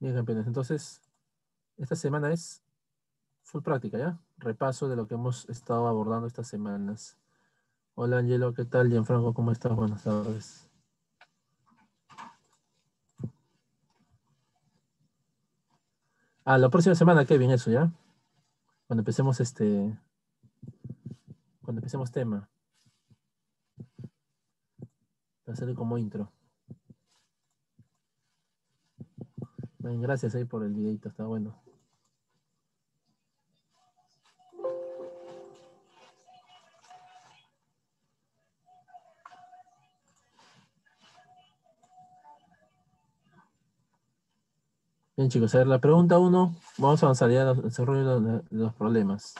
Bien, campeones. Entonces, esta semana es full práctica, ¿ya? Repaso de lo que hemos estado abordando estas semanas. Hola, Angelo, ¿qué tal? Gianfranco, ¿cómo estás? Buenas tardes. Ah, la próxima semana, Kevin, eso, ¿ya? Cuando empecemos este... Cuando empecemos tema. Ser como intro. gracias ahí por el videito, está bueno. Bien chicos, a ver, la pregunta uno, vamos a avanzar ya al desarrollo de los problemas.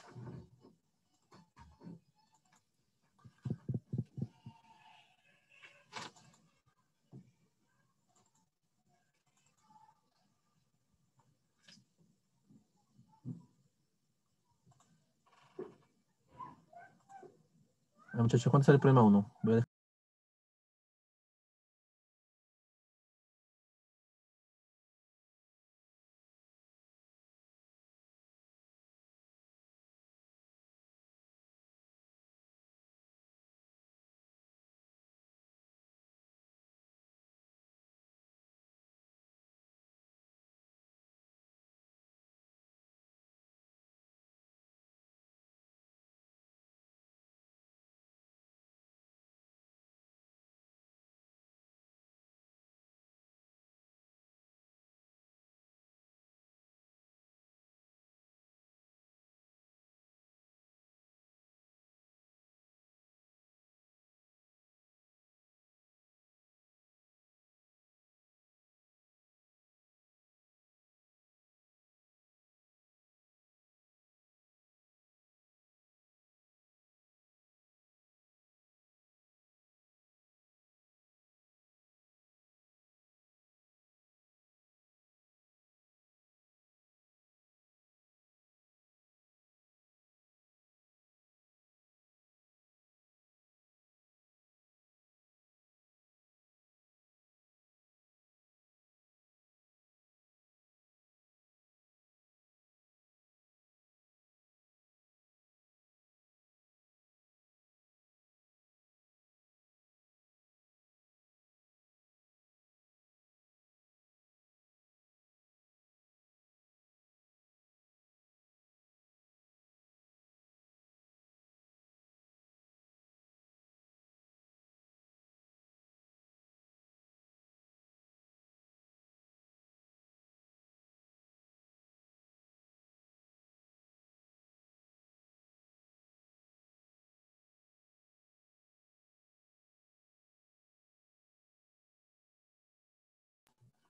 Muchachos, ¿cuánto sale el problema 1?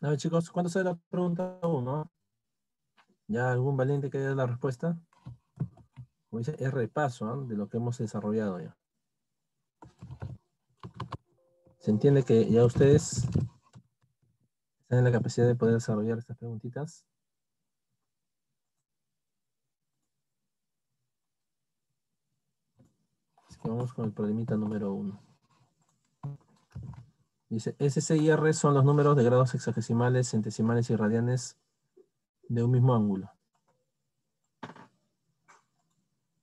A ver, chicos, ¿cuándo sale la pregunta uno? ¿Ya algún valiente que dé la respuesta? Como dice, es repaso de lo que hemos desarrollado ya. Se entiende que ya ustedes están en la capacidad de poder desarrollar estas preguntitas. Así que vamos con el problemita número uno. Dice, SC y R son los números de grados hexagesimales, centesimales y radianes de un mismo ángulo.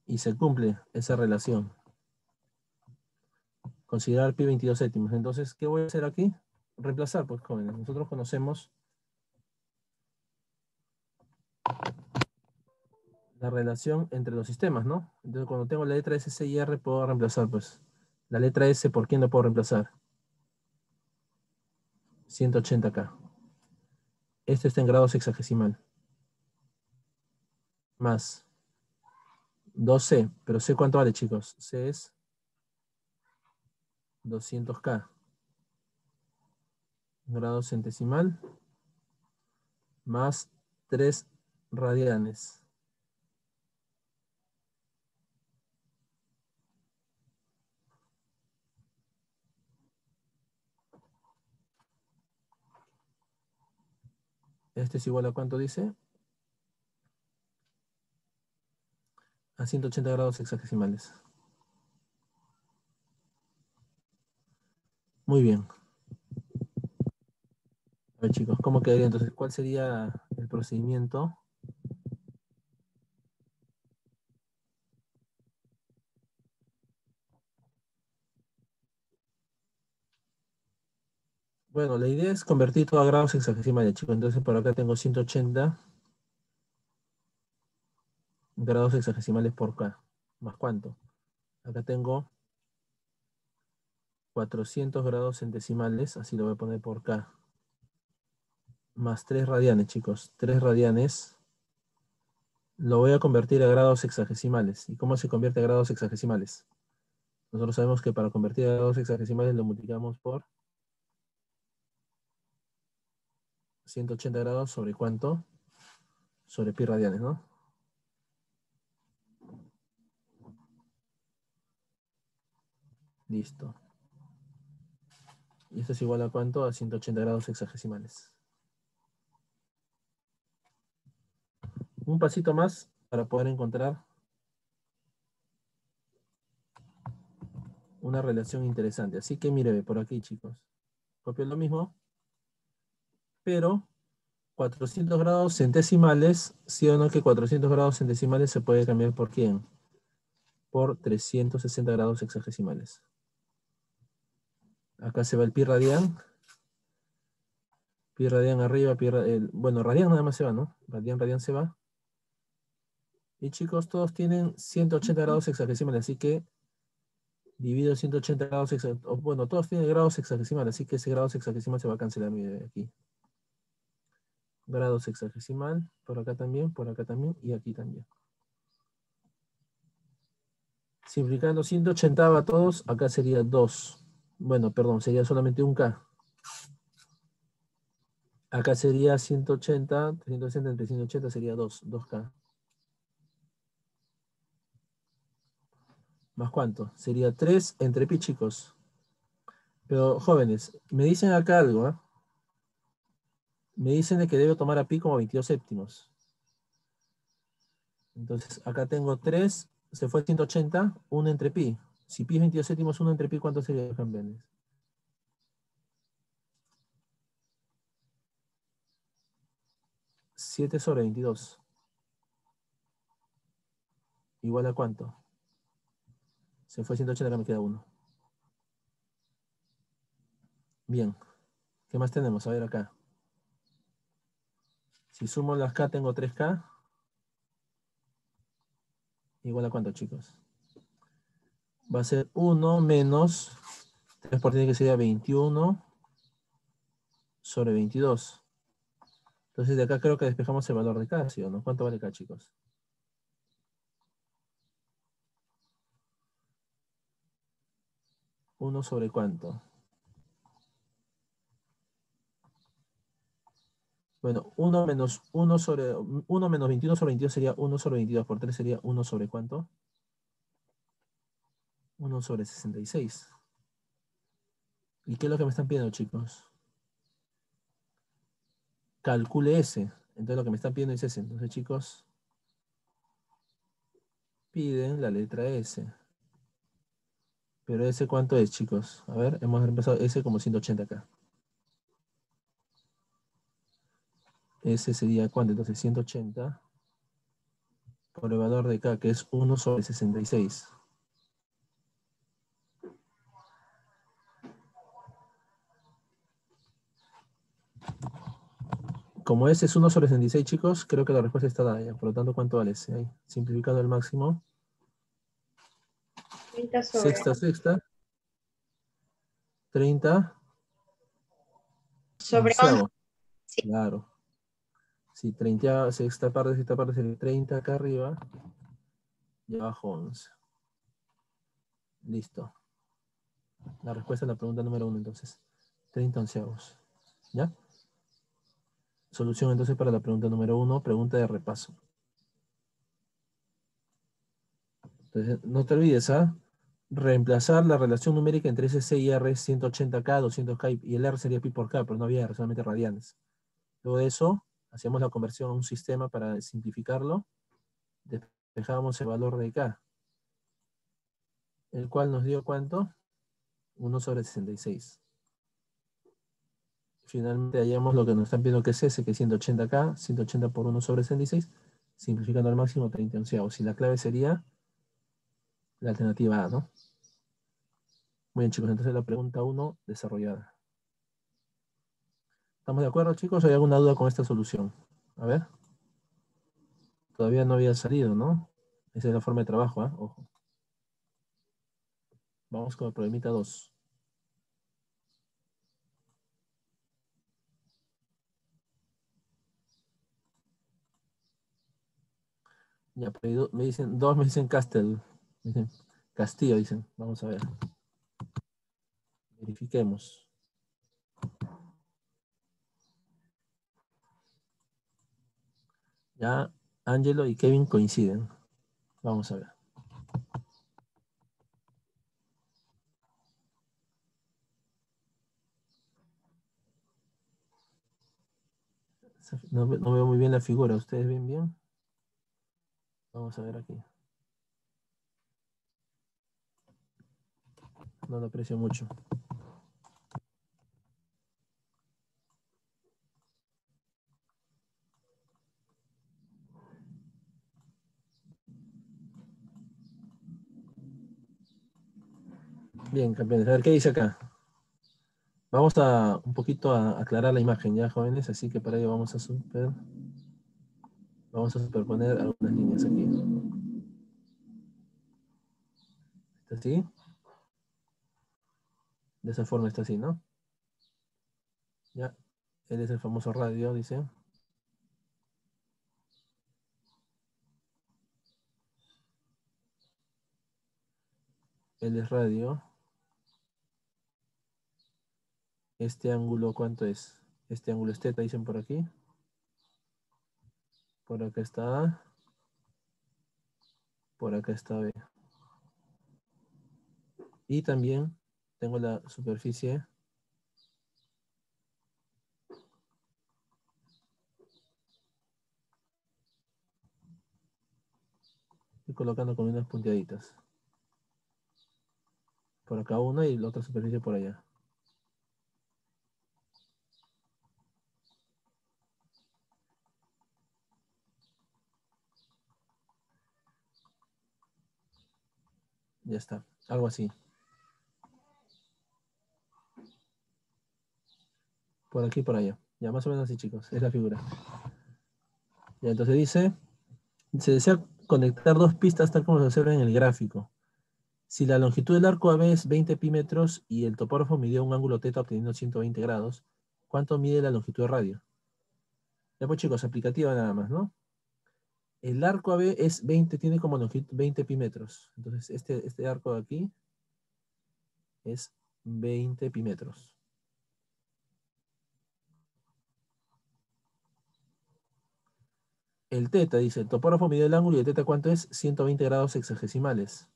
Y se cumple esa relación. Considerar pi 22 séptimos. Entonces, ¿qué voy a hacer aquí? Reemplazar, pues jóvenes. Nosotros conocemos la relación entre los sistemas, ¿no? Entonces, cuando tengo la letra SC y R, puedo reemplazar, pues, la letra S, ¿por quién no puedo reemplazar? 180K. Este está en grado sexagesimal. Más 2C. Pero C cuánto vale, chicos? C es 200K. Grado centesimal. Más 3 radianes. Este es igual a cuánto dice? A 180 grados hexagesimales. Muy bien. A ver, chicos, ¿cómo quedaría entonces? ¿Cuál sería el procedimiento? Bueno, la idea es convertir todo a grados hexagesimales, chicos. Entonces por acá tengo 180 grados hexagesimales por K. ¿Más cuánto? Acá tengo 400 grados centesimales, así lo voy a poner por K. Más 3 radianes, chicos. 3 radianes. Lo voy a convertir a grados hexagesimales. ¿Y cómo se convierte a grados hexagesimales? Nosotros sabemos que para convertir a grados hexagesimales lo multiplicamos por 180 grados sobre cuánto? Sobre pi radianes, ¿no? Listo. Y esto es igual a cuánto? A 180 grados hexagesimales. Un pasito más para poder encontrar una relación interesante. Así que mire por aquí, chicos. Copio lo mismo pero 400 grados centesimales, sí o no que 400 grados centesimales se puede cambiar por quién? Por 360 grados hexagesimales. Acá se va el pi radian. Pi radian arriba, pi bueno, radian nada más se va, ¿no? Radian, radian se va. Y chicos, todos tienen 180 grados hexagesimales, así que divido 180 grados. Bueno, todos tienen grados hexagesimales, así que ese grado hexagesimal se va a cancelar aquí grados hexagesimal, por acá también, por acá también y aquí también. Simplificando 180 a todos, acá sería 2. Bueno, perdón, sería solamente un K. Acá sería 180, 360 entre 180 sería 2, 2K. ¿Más cuánto? Sería 3 entre pi, chicos. Pero, jóvenes, me dicen acá algo, ¿ah? Me dicen que debo tomar a pi como 22 séptimos. Entonces, acá tengo 3, se fue 180, 1 entre pi. Si pi es 22 séptimos, 1 entre pi, ¿cuánto sería, campeones? 7 sobre 22. ¿Igual a cuánto? Se fue 180, acá me queda 1. Bien. ¿Qué más tenemos? A ver acá. Si sumo las K, tengo 3K. Igual a cuánto, chicos? Va a ser 1 menos 3 por tiene que ser 21 sobre 22. Entonces de acá creo que despejamos el valor de K, ¿sí o no? ¿Cuánto vale K, chicos? ¿1 sobre cuánto? Bueno, 1 menos 1 sobre 1 menos 21 sobre 22 sería 1 sobre 22 por 3 sería 1 sobre cuánto? 1 sobre 66. ¿Y qué es lo que me están pidiendo, chicos? Calcule S. Entonces lo que me están pidiendo es S. Entonces, chicos, piden la letra S. Pero S cuánto es, chicos? A ver, hemos empezado S como 180 acá. Ese sería cuánto? Entonces 180 por el valor de K, que es 1 sobre 66. Como ese es 1 sobre 66, chicos, creo que la respuesta está dada ya. Por lo tanto, ¿cuánto vale ese? Ahí, simplificando al máximo. 30 sobre... Sexta, sexta. 30. Sobre 11. Claro. Si 30, sexta parte, sexta parte sería 30 acá arriba. Y abajo 11. Listo. La respuesta a la pregunta número 1 entonces. 30 onceavos. ¿Ya? Solución entonces para la pregunta número 1, pregunta de repaso. Entonces, no te olvides, ¿ah? Reemplazar la relación numérica entre SC y R 180K, 200K y el R sería pi por K, pero no había R, solamente radianes. Luego de eso, hacíamos la conversión a un sistema para simplificarlo, despejamos el valor de K, el cual nos dio cuánto? 1 sobre 66. finalmente hallamos lo que nos están pidiendo que es S, que es 180 acá, 180 por 1 sobre 66, simplificando al máximo 30 onceavos. Y la clave sería la alternativa A, ¿no? Muy bien, chicos, entonces la pregunta 1 desarrollada. ¿Estamos de acuerdo, chicos? ¿Hay alguna duda con esta solución? A ver. Todavía no había salido, ¿no? Esa es la forma de trabajo, ¿ah? Ojo. Vamos con el problemita 2. Ya, me dicen, dos me dicen Castel. dicen Castillo, dicen. Vamos a ver. Verifiquemos. Ya, Angelo y Kevin coinciden. Vamos a ver. No, veo muy bien la figura. ¿Ustedes ven bien? Vamos a ver aquí. No lo aprecio mucho. Bien, campeones. A ver, ¿qué dice acá? Vamos a un poquito a aclarar la imagen ya, jóvenes, así que para ello vamos a super, vamos a superponer algunas líneas aquí. ¿Está así? De esa forma está así, ¿no? Ya, él es el famoso radio, dice. Él es radio. Este ángulo, ¿cuánto es? Este ángulo es teta, dicen por aquí. Por acá está A. Por acá está B. Y también tengo la superficie y colocando con unas punteaditas. Por acá una y la otra superficie por allá. Ya está, algo así. Por aquí por allá. Ya más o menos así, chicos. Es la figura. Ya, entonces dice, se desea conectar dos pistas tal como se observa en el gráfico. Si la longitud del arco AB es 20 pímetros y el topógrafo midió un ángulo teta obteniendo 120 grados, ¿cuánto mide la longitud de radio? Ya pues chicos, aplicativa nada más, ¿no? El arco AB es 20, tiene como longitud 20 pímetros. Entonces, este, este arco de aquí es 20 pímetros. El teta, dice, el topógrafo mide el ángulo y el teta, ¿cuánto es? 120 grados sexagesimales.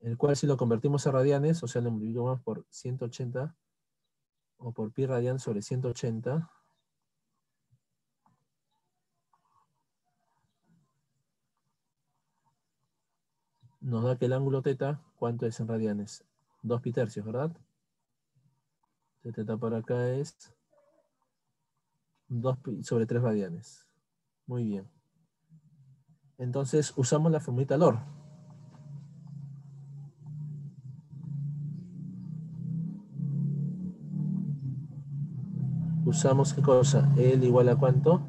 El cual si lo convertimos a radianes, o sea, lo multiplicamos por 180, o por pi radian sobre 180, nos da que el ángulo teta, ¿cuánto es en radianes? 2 pi tercios, ¿verdad? Teta por acá es 2 pi sobre 3 radianes. Muy bien. Entonces usamos la formulita LOR. Usamos qué cosa? L igual a cuánto?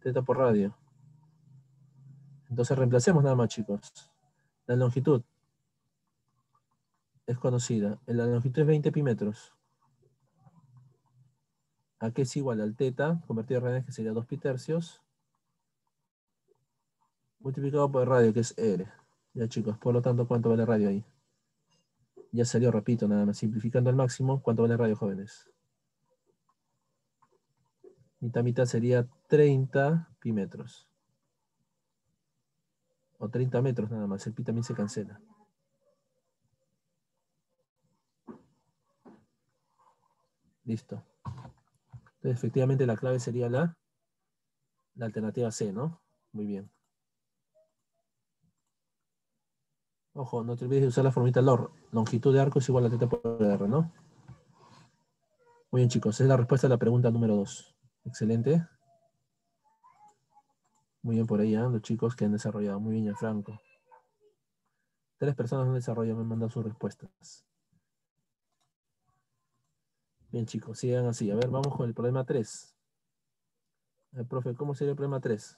Teta por radio. Entonces reemplacemos nada más, chicos. La longitud es conocida. La longitud es 20 pímetros. ¿A qué es igual? Al teta, convertido a radianes, que sería 2 pi tercios, multiplicado por el radio, que es R. Ya, chicos, por lo tanto, ¿cuánto vale radio ahí? Ya salió, repito, nada más. Simplificando al máximo, ¿cuánto vale radio, jóvenes? Mitad, mitad sería 30 pímetros o 30 metros nada más, el pi también se cancela. Listo. Entonces, efectivamente, la clave sería la, la alternativa C, ¿no? Muy bien. Ojo, no te olvides de usar la formita LOR. Longitud de arco es igual a teta por R, ¿no? Muy bien, chicos. Es la respuesta a la pregunta número dos. Excelente. Muy bien por ahí, ¿eh? los chicos que han desarrollado. Muy bien, Franco. Tres personas han desarrollado, me han mandado sus respuestas. Bien, chicos, sigan así. A ver, vamos con el problema 3. A ver, profe, ¿cómo sería el problema 3?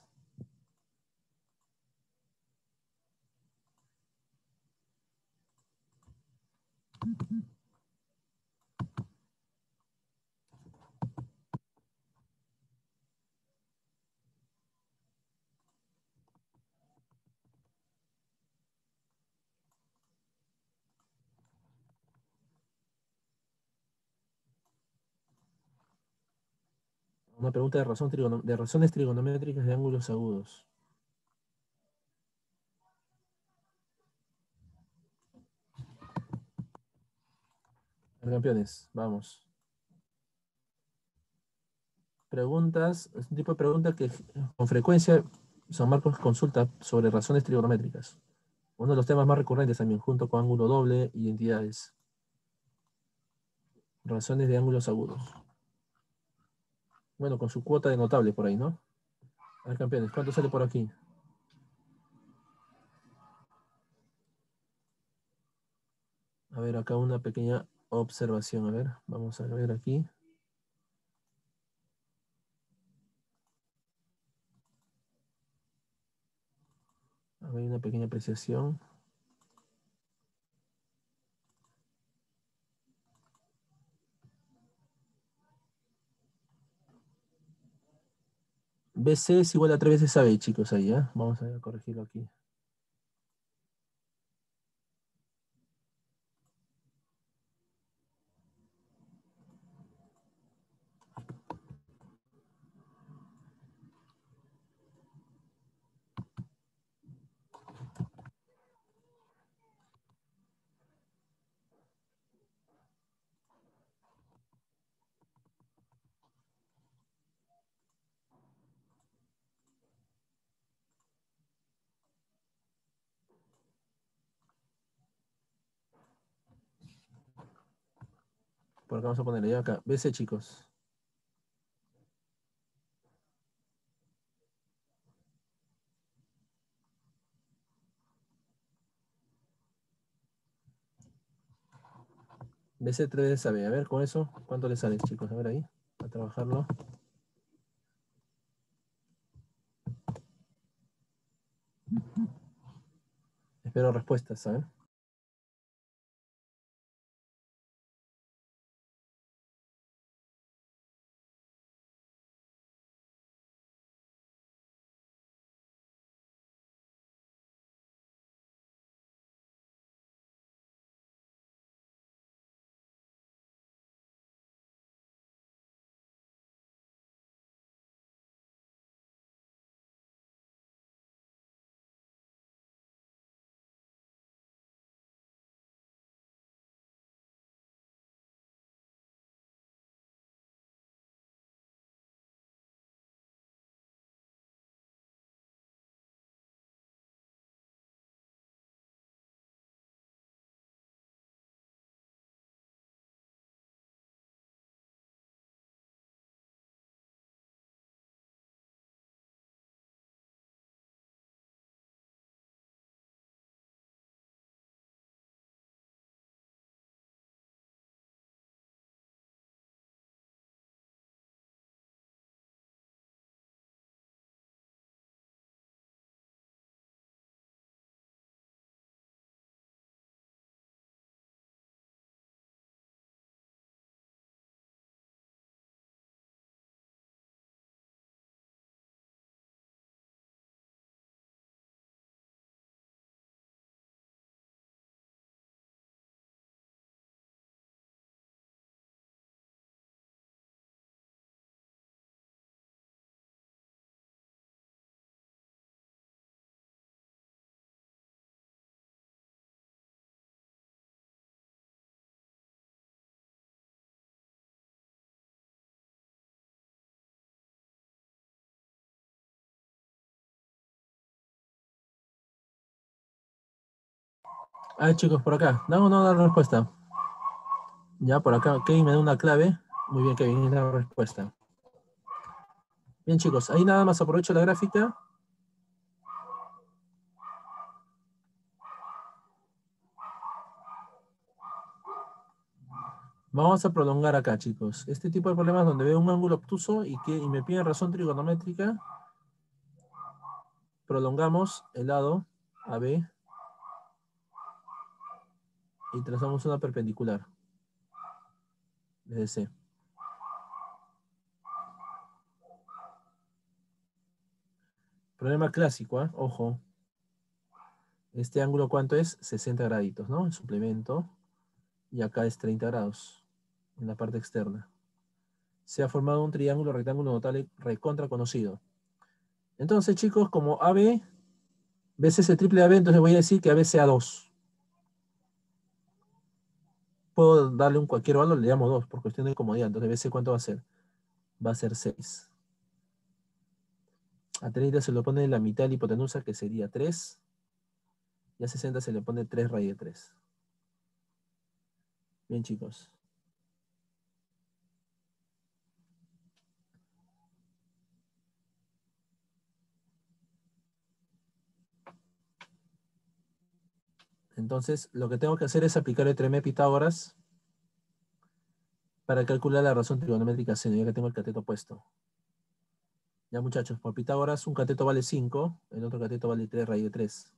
Pregunta de, razón de razones trigonométricas de ángulos agudos. Campeones, vamos. Preguntas, es un tipo de pregunta que con frecuencia San Marcos consulta sobre razones trigonométricas. Uno de los temas más recurrentes también, junto con ángulo doble, identidades. Razones de ángulos agudos. Bueno, con su cuota de notable por ahí, ¿no? A ver, campeones, ¿cuánto sale por aquí? A ver, acá una pequeña observación. A ver, vamos a ver aquí. A ver, una pequeña apreciación. BC es igual a 3 veces AB, chicos, ahí, ¿eh? Vamos a corregirlo aquí. Vamos a ponerle ya acá. BC, chicos. BC 3 sabe. A ver, con eso, ¿cuánto le sale, chicos? A ver ahí, a trabajarlo. Espero respuestas, ¿sabes? Ah, chicos, por acá. No, no, la respuesta. Ya, por acá. Kevin me da una clave. Muy bien, Kevin, es la respuesta. Bien, chicos, ahí nada más aprovecho la gráfica. Vamos a prolongar acá, chicos. Este tipo de problemas donde veo un ángulo obtuso y, que, me piden razón trigonométrica, prolongamos el lado AB y trazamos una perpendicular desde C. Problema clásico, ¿eh? ojo. Este ángulo, ¿cuánto es? 60 graditos, ¿no? El suplemento. Y acá es 30 grados, en la parte externa. Se ha formado un triángulo rectángulo notable recontra conocido. Entonces, chicos, como AB, veces el triple AB, entonces voy a decir que AB sea 2. Puedo darle un cualquier valor, le llamo 2, por cuestión de comodidad. Entonces, BC, ¿cuánto va a ser? Va a ser 6. A 30 se le pone la mitad de la hipotenusa, que sería 3. Y a 60 se le pone 3 raíz de 3. Bien, chicos. Entonces, lo que tengo que hacer es aplicar el teorema de Pitágoras para calcular la razón trigonométrica seno, ya que tengo el cateto puesto. Ya muchachos, por Pitágoras un cateto vale 5, el otro cateto vale 3 raíz de 3.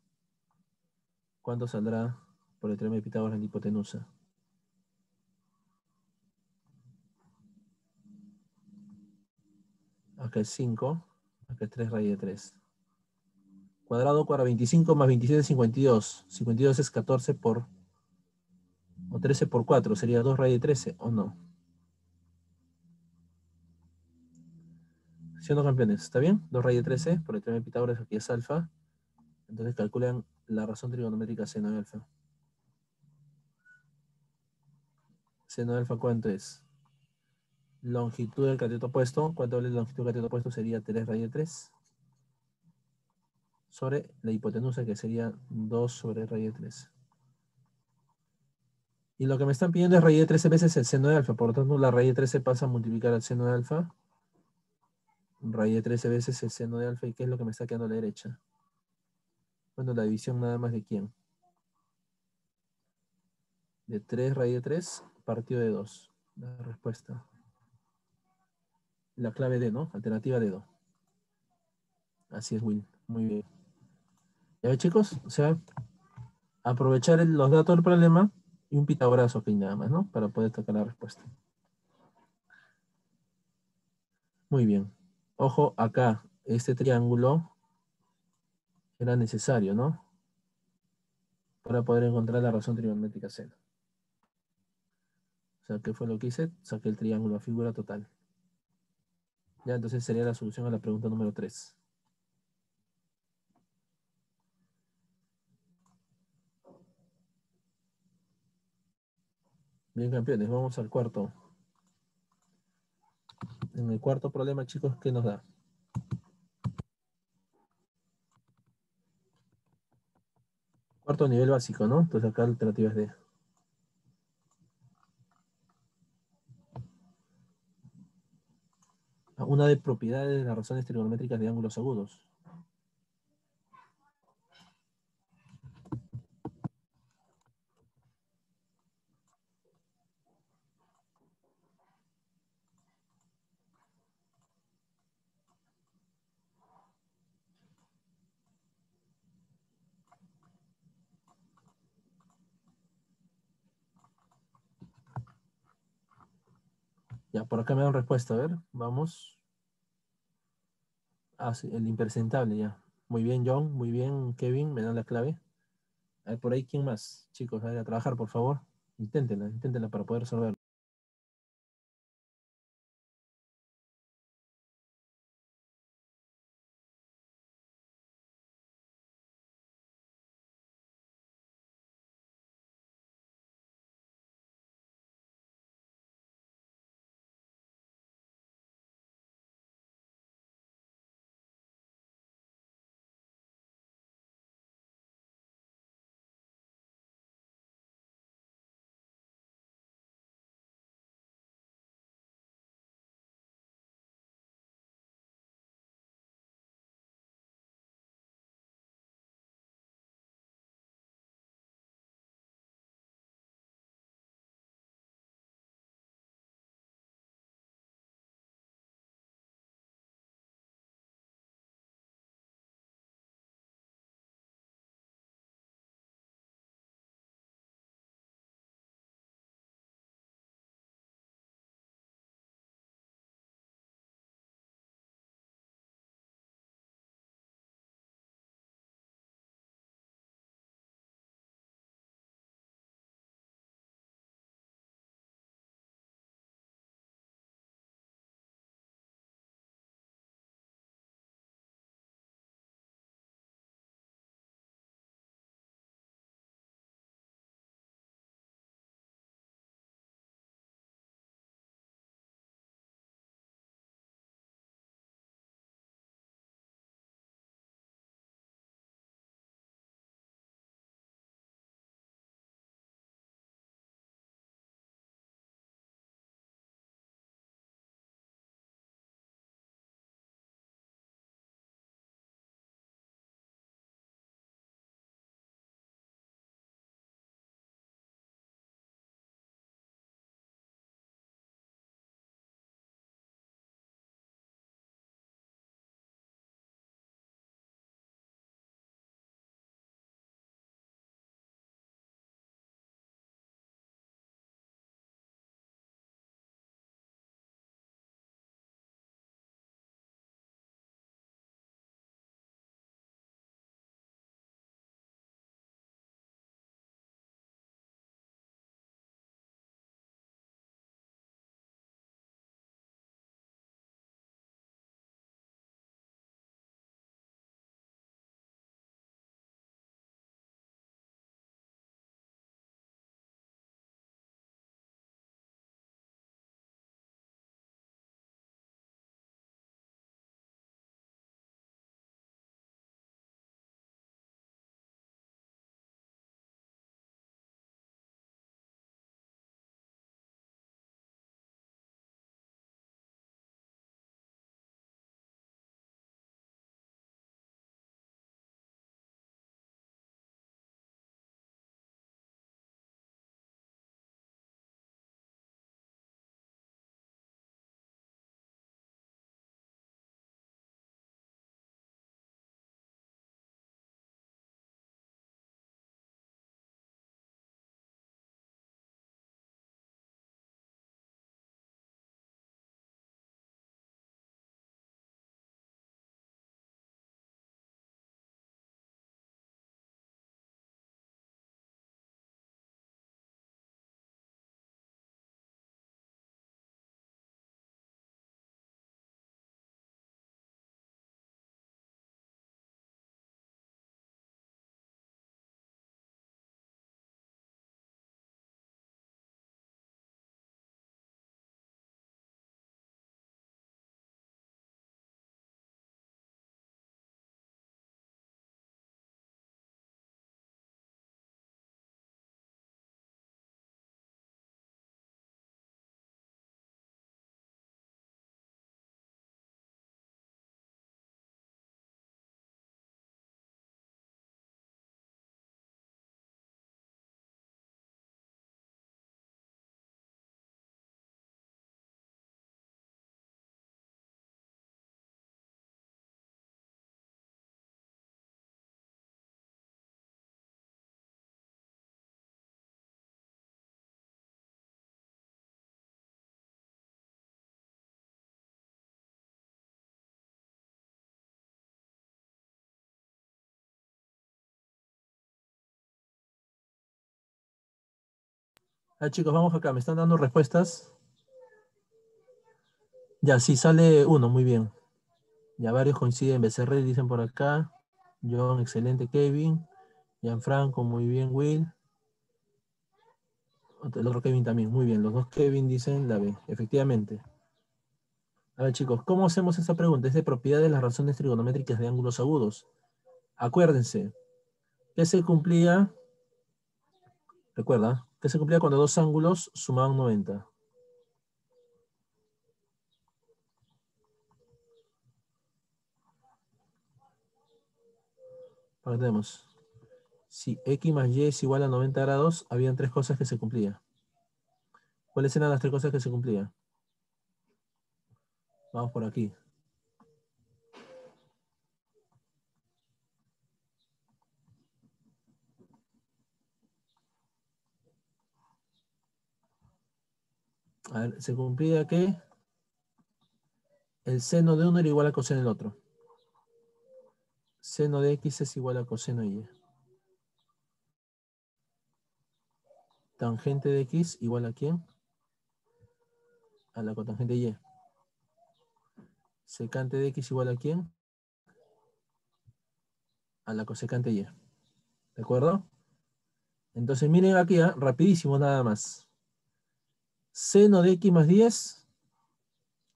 ¿Cuánto saldrá por el teorema de Pitágoras en la hipotenusa? Acá es 5, acá es 3 raíz de 3. Cuadrado cuadrado 25 más 27 es 52. 52 es 14 por, o 13 por 4, sería 2 raíz de 13, ¿o no? Siendo campeones, ¿está bien? 2 raíz de 13, por el teorema de Pitágoras aquí es alfa. Entonces calculan la razón trigonométrica seno de alfa. Seno de alfa, ¿cuánto es? Longitud del cateto opuesto. ¿Cuánto vale la longitud del cateto opuesto? Sería 3 raíz de 3. Sobre la hipotenusa, que sería 2 sobre raíz de 3. Y lo que me están pidiendo es raíz de 13 veces el seno de alfa. Por lo tanto, la raíz de 13 pasa a multiplicar al seno de alfa raíz de 13 veces el seno de alfa. ¿Y qué es lo que me está quedando a la derecha? Bueno, la división nada más de quién. De 3 raíz de 3 partido de 2. La respuesta. La clave D, ¿no? Alternativa de 2. Así es, Will. Muy bien. Ya ven, chicos, o sea, aprovechar los datos del problema y un pitagorazo aquí nada más, ¿no? Para poder sacar la respuesta. Muy bien. Ojo, acá, este triángulo era necesario, ¿no? Para poder encontrar la razón trigonométrica seno. O sea, ¿qué fue lo que hice? Saqué el triángulo a figura total. Ya, entonces sería la solución a la pregunta número 3. Bien, campeones, vamos al cuarto en el cuarto problema, chicos, ¿qué nos da? Cuarto nivel básico, ¿no? Entonces acá la alternativa es D. Una de propiedades de las razones trigonométricas de ángulos agudos. Ya, por acá me dan respuesta, a ver, vamos. Ah, el impresentable, ya. Muy bien, John, muy bien, Kevin, me dan la clave. A ver, por ahí, ¿quién más? Chicos, a, trabajar, por favor. Inténtenla, inténtenla para poder resolverlo. A ver, chicos, vamos acá. ¿Me están dando respuestas? Ya, sí, sale uno, muy bien. Ya varios coinciden. Becerril dicen por acá. John, excelente. Kevin. Gianfranco, muy bien. Will. El otro Kevin también, muy bien. Los dos Kevin dicen la B, efectivamente. A ver, chicos, ¿cómo hacemos esta pregunta? Es de propiedad de las razones trigonométricas de ángulos agudos. Acuérdense, ¿qué se cumplía? Recuerda, ¿qué se cumplía cuando dos ángulos sumaban 90? Ahora tenemos, si x más y es igual a 90 grados, habían tres cosas que se cumplían. ¿Cuáles eran las tres cosas que se cumplían? Vamos por aquí. A ver, ¿se cumplía que el seno de uno era igual a coseno del otro? Seno de x es igual a coseno de y. Tangente de x igual a quién? A la cotangente de y. Secante de x igual a quién? A la cosecante y. ¿De acuerdo? Entonces miren aquí, ¿ah? rapidísimo nada más. Seno de x más 10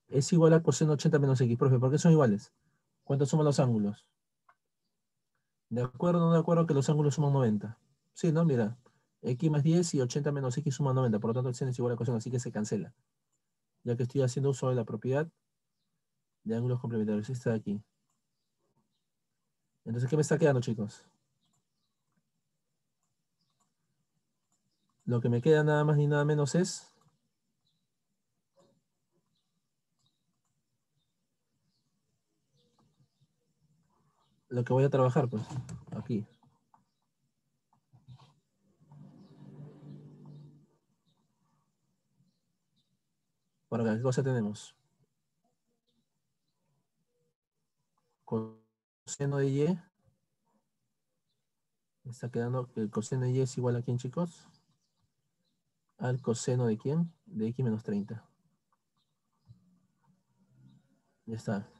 es igual a coseno 80 menos x. Profe, ¿por qué son iguales? ¿Cuántos suman los ángulos? ¿De acuerdo o no de acuerdo que los ángulos suman 90? Sí, ¿no? Mira, x más 10 y 80 menos x suman 90. Por lo tanto, el seno es igual a coseno, así que se cancela. Ya que estoy haciendo uso de la propiedad de ángulos complementarios. Esta de aquí. Entonces, ¿qué me está quedando, chicos? Lo que me queda nada más ni nada menos es lo que voy a trabajar, pues, aquí. Por acá, ¿qué cosa tenemos? Coseno de y. Está quedando que el coseno de y es igual a quién, chicos? Al coseno de quién? De x menos 30. Ya está.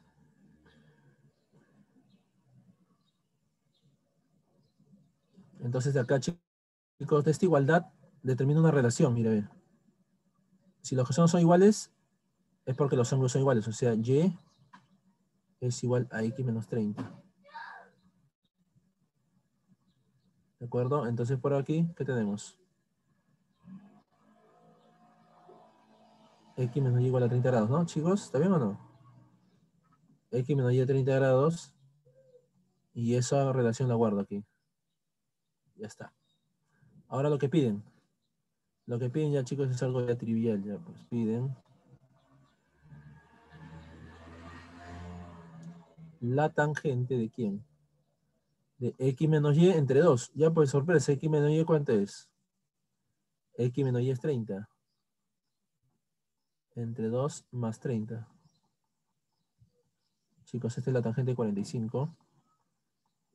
Entonces de acá, chicos, de esta igualdad determina una relación, mire. Si los cosenos son iguales, es porque los ángulos son iguales. O sea, y es igual a x menos 30. ¿De acuerdo? Entonces por aquí, ¿qué tenemos? X menos y igual a 30 grados, ¿no, chicos? ¿Está bien o no? X menos y a 30 grados. Y esa relación la guardo aquí. Ya está. Ahora lo que piden. Lo que piden ya, chicos, es algo ya trivial. Ya, pues piden. La tangente de quién? De x menos y entre 2. Ya, pues sorpresa, x menos y ¿cuánto es? x menos y es 30. Entre 2 más 30. Chicos, esta es la tangente de 45.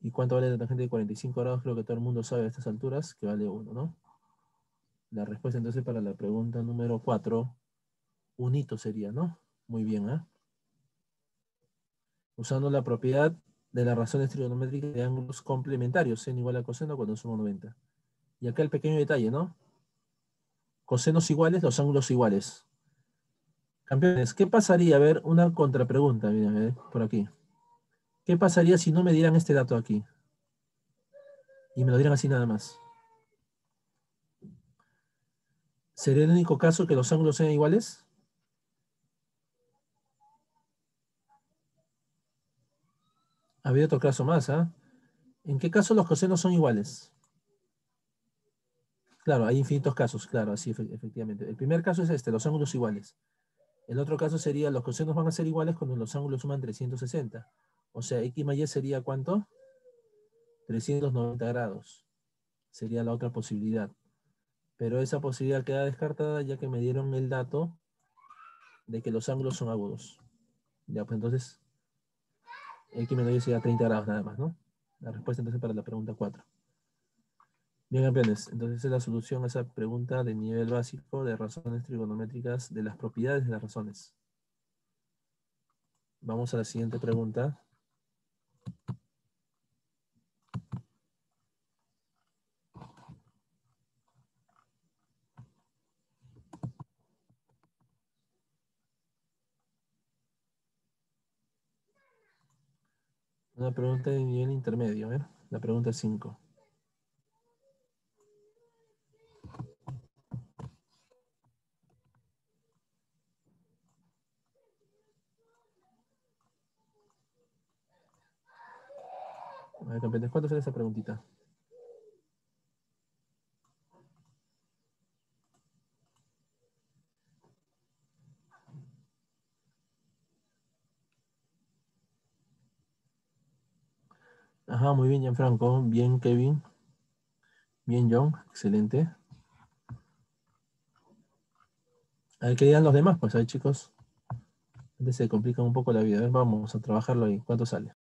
¿Y cuánto vale la tangente de 45 grados? Creo que todo el mundo sabe a estas alturas que vale 1, ¿no? La respuesta entonces para la pregunta número 4, unito sería, ¿no? Muy bien, ¿eh? Usando la propiedad de las razones trigonométricas de ángulos complementarios, n igual a coseno cuando sumo 90. Y acá el pequeño detalle, ¿no? Cosenos iguales, los ángulos iguales. Campeones, ¿qué pasaría? A ver, una contrapregunta, miren, por aquí. ¿Qué pasaría si no me dieran este dato aquí? Y me lo dieran así nada más. ¿Sería el único caso que los ángulos sean iguales? Había otro caso más, ¿ah? ¿En qué caso los cosenos son iguales? Claro, hay infinitos casos, claro, así efectivamente. El primer caso es este, los ángulos iguales. El otro caso sería los cosenos van a ser iguales cuando los ángulos suman 360. O sea, X más Y sería ¿cuánto? 390 grados. Sería la otra posibilidad. Pero esa posibilidad queda descartada ya que me dieron el dato de que los ángulos son agudos. Ya, pues entonces, X menos Y sería 30 grados nada más, ¿no? La respuesta entonces para la pregunta 4. Bien, campeones. Entonces, es la solución a esa pregunta de nivel básico de razones trigonométricas de las propiedades de las razones. Vamos a la siguiente pregunta. Una pregunta de nivel intermedio, ¿eh? La pregunta 5. A ver, campeones, ¿cuánto sale esa preguntita? Muy bien, Gianfranco. Bien, Kevin. Bien, John. Excelente. A ver qué digan los demás, pues ahí, chicos. Antes se complica un poco la vida. A ver, vamos a trabajarlo ahí. ¿Cuánto sale?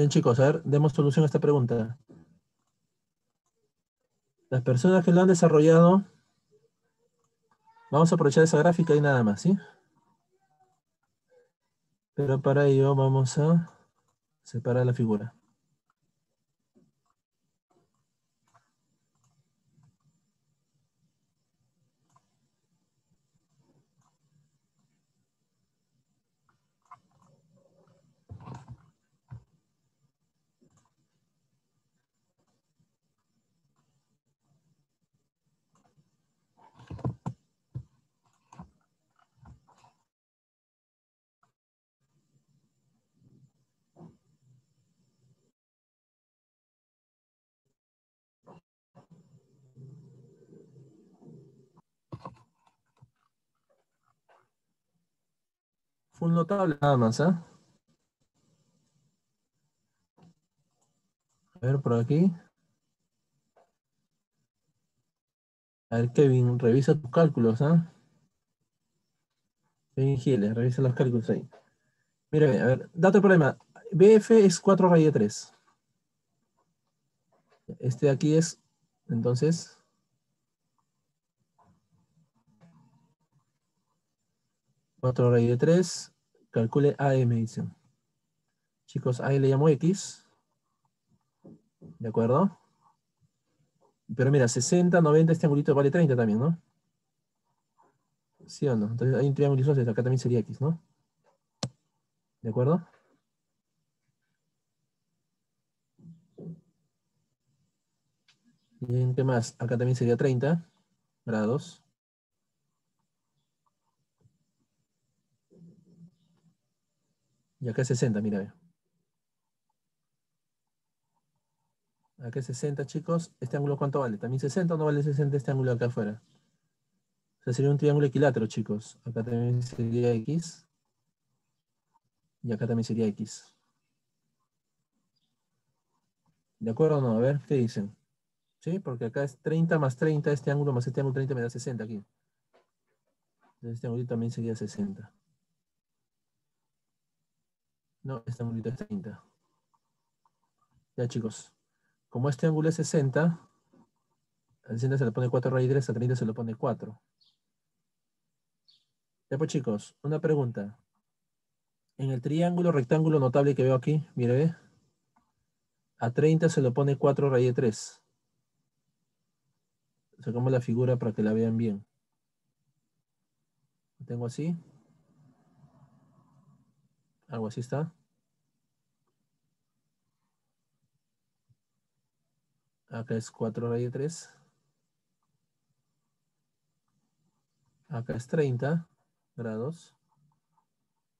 Bien, chicos, a ver, demos solución a esta pregunta. Las personas que lo han desarrollado, vamos a aprovechar esa gráfica y nada más, ¿sí? Pero para ello vamos a separar la figura. Full notable nada más, ¿ah? A ver, por aquí. A ver, Kevin, revisa tus cálculos, ¿ah? Kevin Giles, revisa los cálculos ahí. Mira, a ver, dato de problema. BF es 4 raíz de 3. Este de aquí es, entonces, 4 raíz de 3. Calcule AM, dicen. Chicos, ahí le llamo X. ¿De acuerdo? Pero mira, 60, 90, este angulito vale 30 también, ¿no? ¿Sí o no? Entonces hay un triángulo isósceles, acá también sería X, ¿no? ¿De acuerdo? Bien, ¿qué más? Acá también sería 30 grados. Y acá es 60, mira. Acá es 60, chicos. ¿Este ángulo cuánto vale? ¿También 60 o no vale 60 este ángulo acá afuera? O sea, sería un triángulo equilátero, chicos. Acá también sería X. Y acá también sería X. ¿De acuerdo o no? A ver, ¿qué dicen? ¿Sí? Porque acá es 30 más 30, este ángulo más este ángulo 30 me da 60 aquí. Entonces este ángulo también sería 60. No, este ángulo es 30. Ya, chicos. Como este ángulo es 60, a 60 se le pone 4 raíz 3, a 30 se le pone 4. Ya pues chicos, una pregunta. En el triángulo rectángulo notable que veo aquí, mire, ve. A 30 se le pone 4 raíz de 3. Sacamos la figura para que la vean bien. Lo tengo así. Algo así está. Acá es 4 raíz de 3. Acá es 30 grados.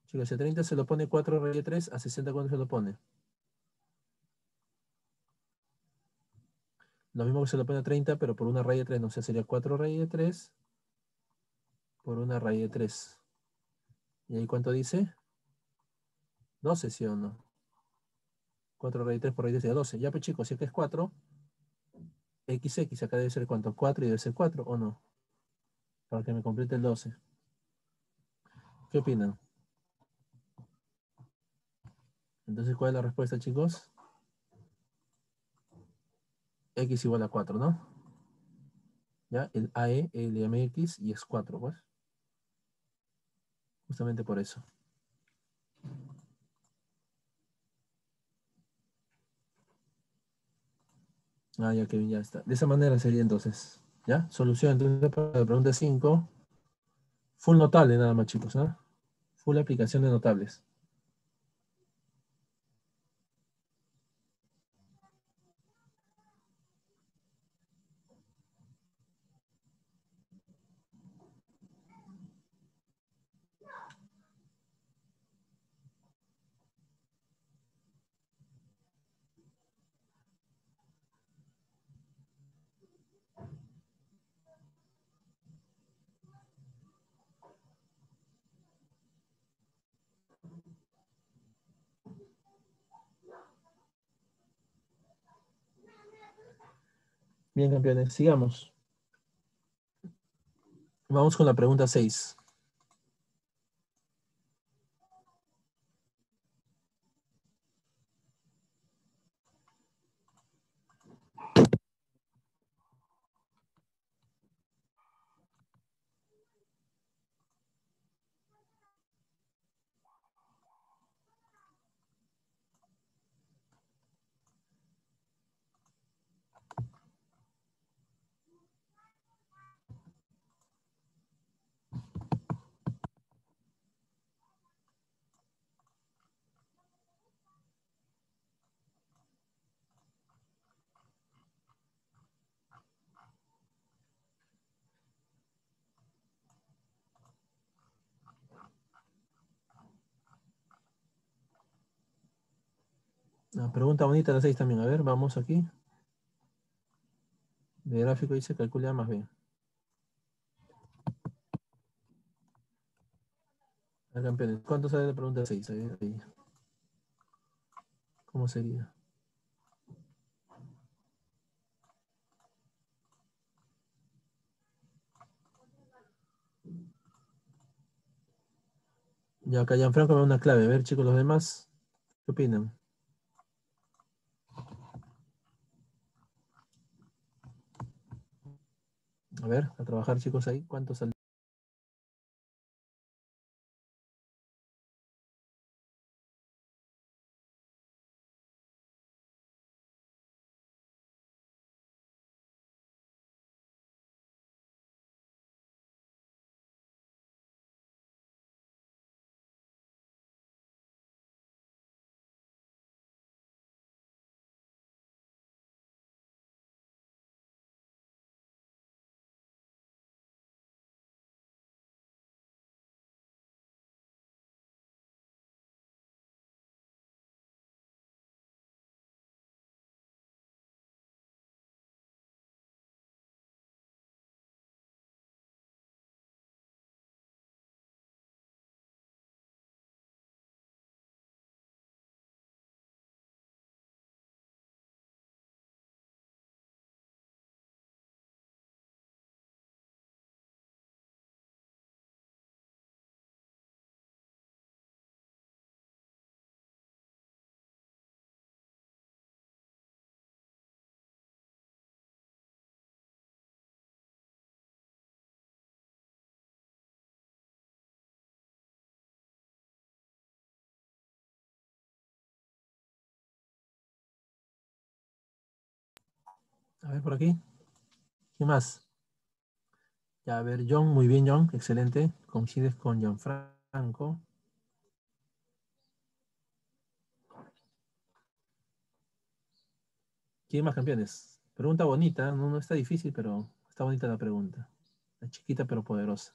Chicos, si a 30 se lo pone 4 raíz de 3, a 60 ¿cuánto se lo pone? Lo mismo que se lo pone a 30, pero por una raíz de 3, no sé, sería 4 raíz de 3 por una raíz de 3. ¿Y ahí cuánto dice? 12, ¿sí o no? 4 raíz de 3 por raíz de 3 sería 12. Ya pues chicos, si acá es 4, XX, acá debe ser cuánto? 4 y debe ser 4, ¿o no? Para que me complete el 12. ¿Qué opinan? Entonces, ¿cuál es la respuesta, chicos? X igual a 4, ¿no? ¿Ya? El AE, el MX y es 4, pues. Justamente por eso. Ah, ya que ya está. De esa manera sería entonces. ¿Ya? Solución entonces para la pregunta 5. Full notable nada más, chicos. ¿ah? Full aplicación de notables. Bien, campeones, sigamos. Vamos con la pregunta 6. La pregunta bonita la 6 también. A ver, vamos aquí. De gráfico dice calcula más bien. campeones. ¿Cuánto sale la pregunta 6? ¿Cómo sería? Ya, acá Gianfranco me da una clave. A ver, chicos, los demás, ¿qué opinan? A ver, a trabajar, chicos, ahí. ¿Cuánto sale? A ver, por aquí. ¿Qué más? Ya, a ver, John, muy bien, John, excelente. Coincides con Gianfranco. ¿Quién más campeones? Pregunta bonita, no, no está difícil, pero está bonita la pregunta. La chiquita pero poderosa.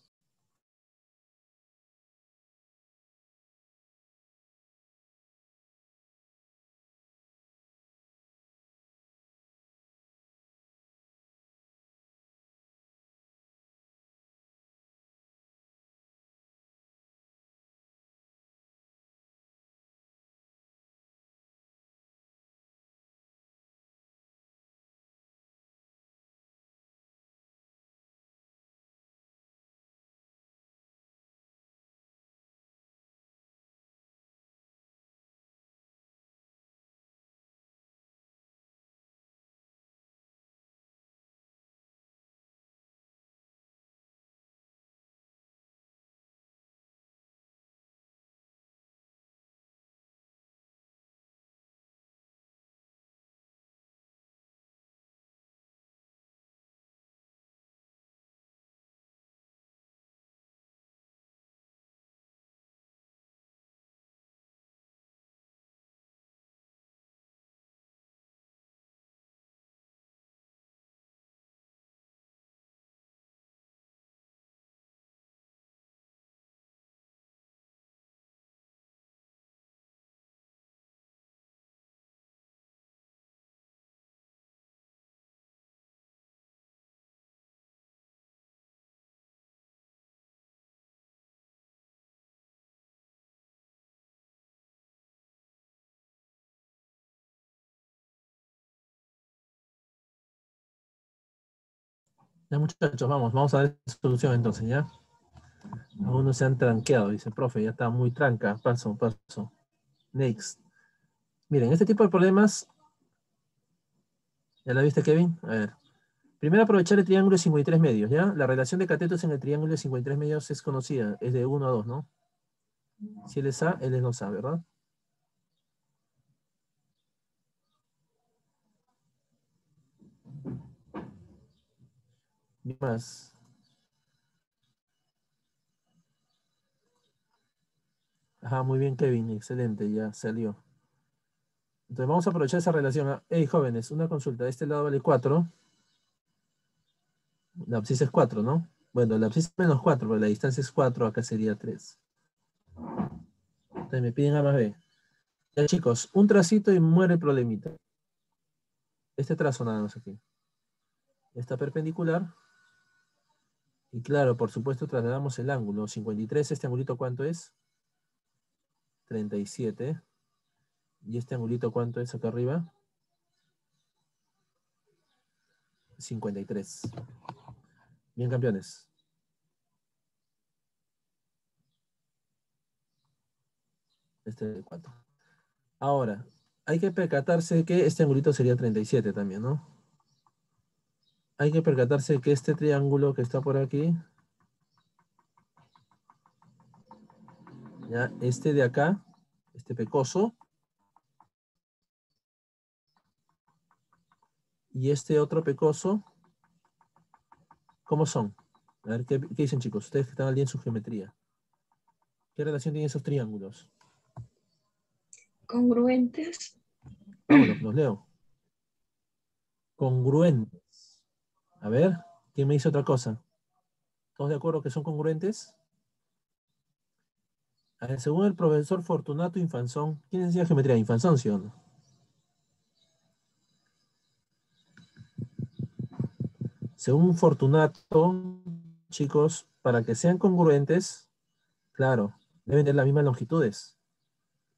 Ya muchachos, vamos, vamos a ver solución entonces, ¿ya? Algunos se han tranqueado, dice, profe, ya está muy tranca, paso, paso. Next. Miren, este tipo de problemas, ¿ya la viste, Kevin? A ver. Primero aprovechar el triángulo de 53 medios, ¿ya? La relación de catetos en el triángulo de 53 medios es conocida, es de 1 a 2, ¿no? Si él es A, él es 2A, ¿verdad? Más? Ajá, muy bien, Kevin. Excelente, ya salió. Entonces vamos a aprovechar esa relación. Hey, jóvenes, una consulta. Este lado vale 4. La abscisa es 4, ¿no? Bueno, la abscisa menos 4, pero la distancia es 4. Acá sería 3. Entonces me piden A más B. Ya, chicos, un tracito y muere el problemita. Este trazo nada más aquí. Esta perpendicular y claro, por supuesto, trasladamos el ángulo. 53, ¿este angulito cuánto es? 37. ¿Y este angulito cuánto es acá arriba? 53. Bien, campeones. Este es 4. Ahora, hay que percatarse que este angulito sería 37 también, ¿no? Hay que percatarse que este triángulo que está por aquí, ya, este de acá, este pecoso, y este otro pecoso, ¿cómo son? A ver, ¿qué, qué dicen chicos? Ustedes que están al día en su geometría. ¿Qué relación tienen esos triángulos? Congruentes. Vámonos, los leo. Congruentes. A ver, ¿quién me dice otra cosa? ¿Todos de acuerdo que son congruentes? A ver, según el profesor Fortunato Infanzón, ¿quién enseña geometría? Infanzón, ¿sí o no? Según Fortunato, chicos, para que sean congruentes, claro, deben tener las mismas longitudes.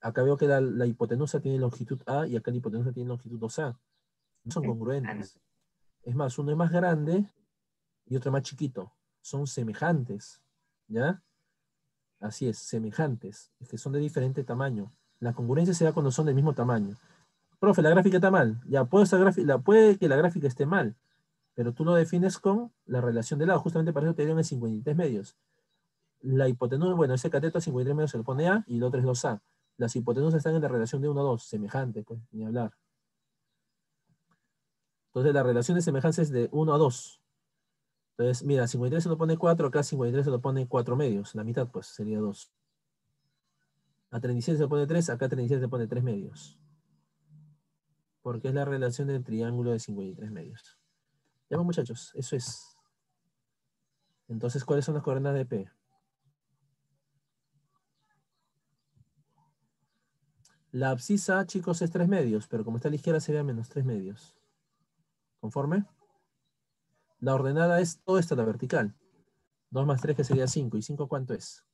Acá veo que la, la hipotenusa tiene longitud A y acá la hipotenusa tiene longitud 2A. No son congruentes. Es más, uno es más grande y otro más chiquito. Son semejantes. ¿Ya? Así es, semejantes. Es que son de diferente tamaño. La congruencia se da cuando son del mismo tamaño. Profe, la gráfica está mal. Ya, puede, la, puede que la gráfica esté mal, pero tú lo defines con la relación de lado. Justamente para eso te dieron el 53 medios. La hipotenusa, bueno, ese cateto a 53 medios se le pone A y el otro es 2A. Las hipotenusas están en la relación de 1 a 2, semejante, pues, ni hablar. Entonces la relación de semejanza es de 1 a 2. Entonces, mira, 53 se lo pone 4, acá 53 se lo pone 4 medios. La mitad, pues, sería 2. A 37 se lo pone 3, acá 37 se pone 3 medios. Porque es la relación del triángulo de 53 medios. Ya va, muchachos, eso es. Entonces, ¿cuáles son las coordenadas de P? La abscisa, chicos, es 3 medios, pero como está a la izquierda sería menos 3 medios. ¿Conforme? La ordenada es todo esto, la vertical. 2 más 3 que sería 5. ¿Y 5 cuánto es?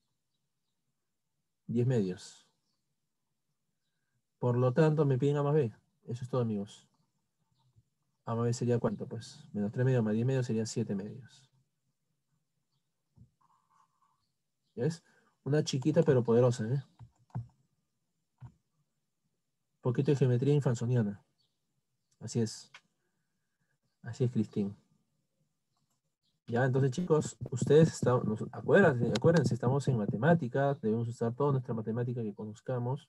10 medios. Por lo tanto, me piden A más B. Eso es todo, amigos. A más B sería cuánto, pues. Menos 3 medios más 10 medios sería 7 medios. ¿Ves? Una chiquita pero poderosa, ¿eh? poquito de geometría infansoniana. Así es. Así es, Cristín. Ya, entonces chicos, ustedes están, acuérdense, acuérdense, estamos en matemáticas, debemos usar toda nuestra matemática que conozcamos.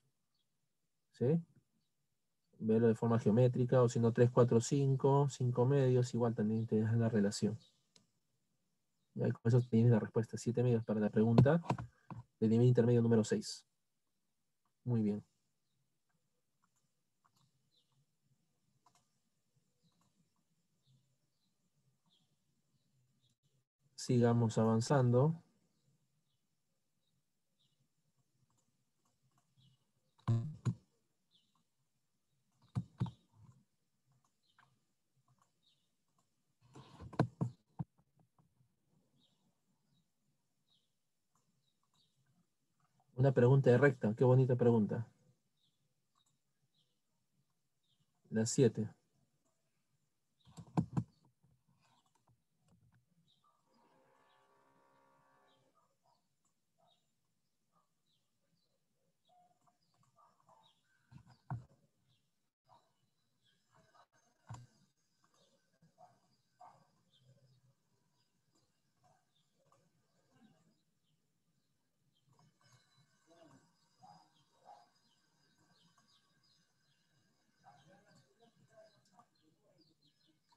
¿Sí? Verlo de forma geométrica, o si no 3, 4, 5, 5 medios, igual también te la relación. Ya, con eso tienes la respuesta, 7 medios para la pregunta de nivel intermedio número 6. Muy bien. Sigamos avanzando. Una pregunta de recta, qué bonita pregunta. Las siete.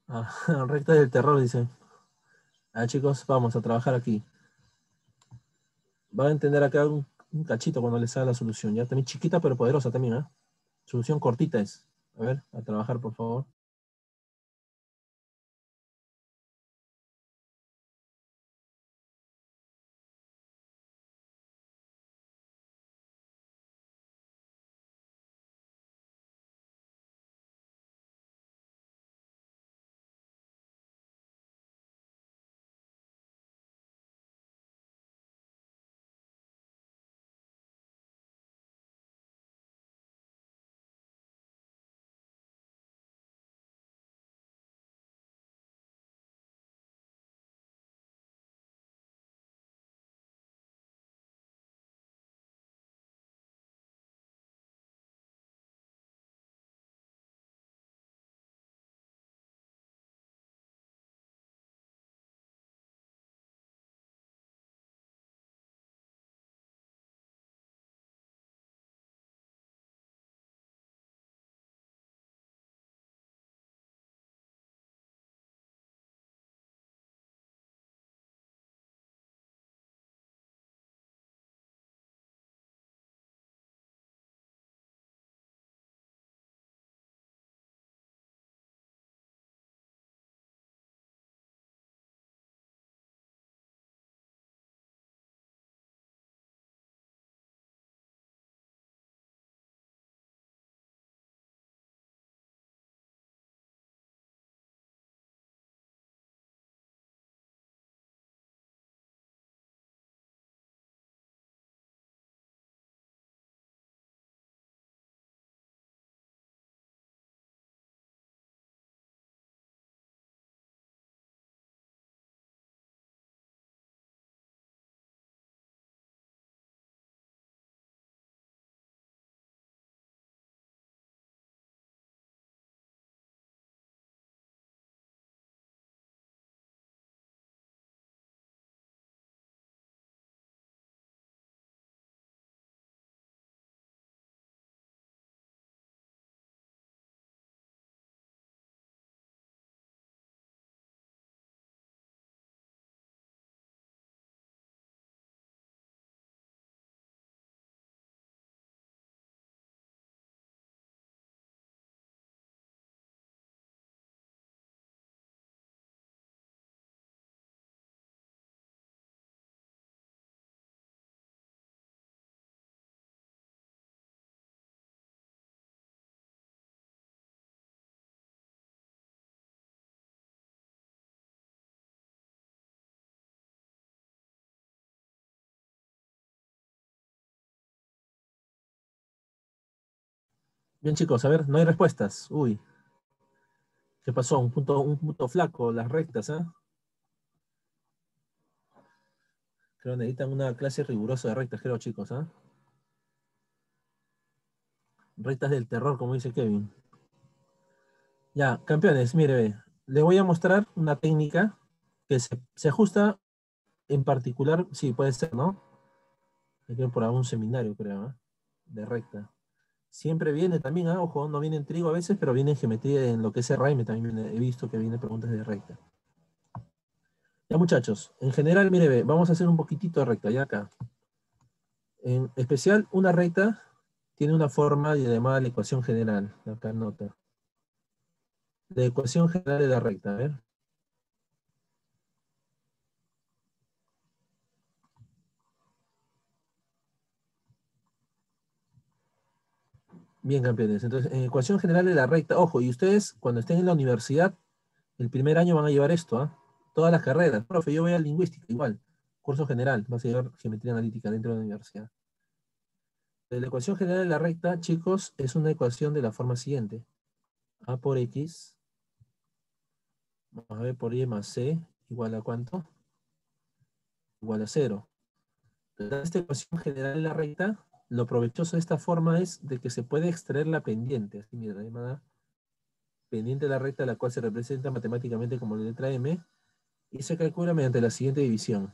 Ah, recta del terror, dice. Ah, chicos, vamos a trabajar aquí. Van a entender acá un, cachito cuando les haga la solución. Ya también chiquita pero poderosa también, ¿eh? Solución cortita es. A ver, a trabajar, por favor. Bien, chicos, a ver, no hay respuestas. Uy. ¿Qué pasó? Un punto, un punto flaco, las rectas, ¿ah? Creo que necesitan una clase rigurosa de rectas, creo, chicos, ¿ah? Rectas del terror, como dice Kevin. Ya, campeones, mire, les voy a mostrar una técnica que se, ajusta en particular, sí, puede ser, ¿no? Hay que por algún seminario, creo, ¿eh? de recta. Siempre viene también, ¿ah? ojo, no viene en trigo a veces, pero viene en geometría, en lo que es Raime también he visto que viene preguntas de recta. Ya muchachos, en general, mire, vamos a hacer un poquitito de recta, ya acá. En especial, una recta tiene una forma llamada la ecuación general, acá nota. La ecuación general de la recta, a ver. Bien, campeones. Entonces, en ecuación general de la recta, ojo, y ustedes cuando estén en la universidad, el primer año van a llevar esto, ¿ah? Todas las carreras. Profe, yo voy a lingüística igual. Curso general, vas a llevar geometría analítica dentro de la universidad. La ecuación general de la recta, chicos, es una ecuación de la forma siguiente. A por X a ver por Y más C igual a cuánto? Igual a cero. esta ecuación general de la recta, lo provechoso de esta forma es de que se puede extraer la pendiente. Así, mira, llamada pendiente de la recta, la cual se representa matemáticamente como la letra M, y se calcula mediante la siguiente división.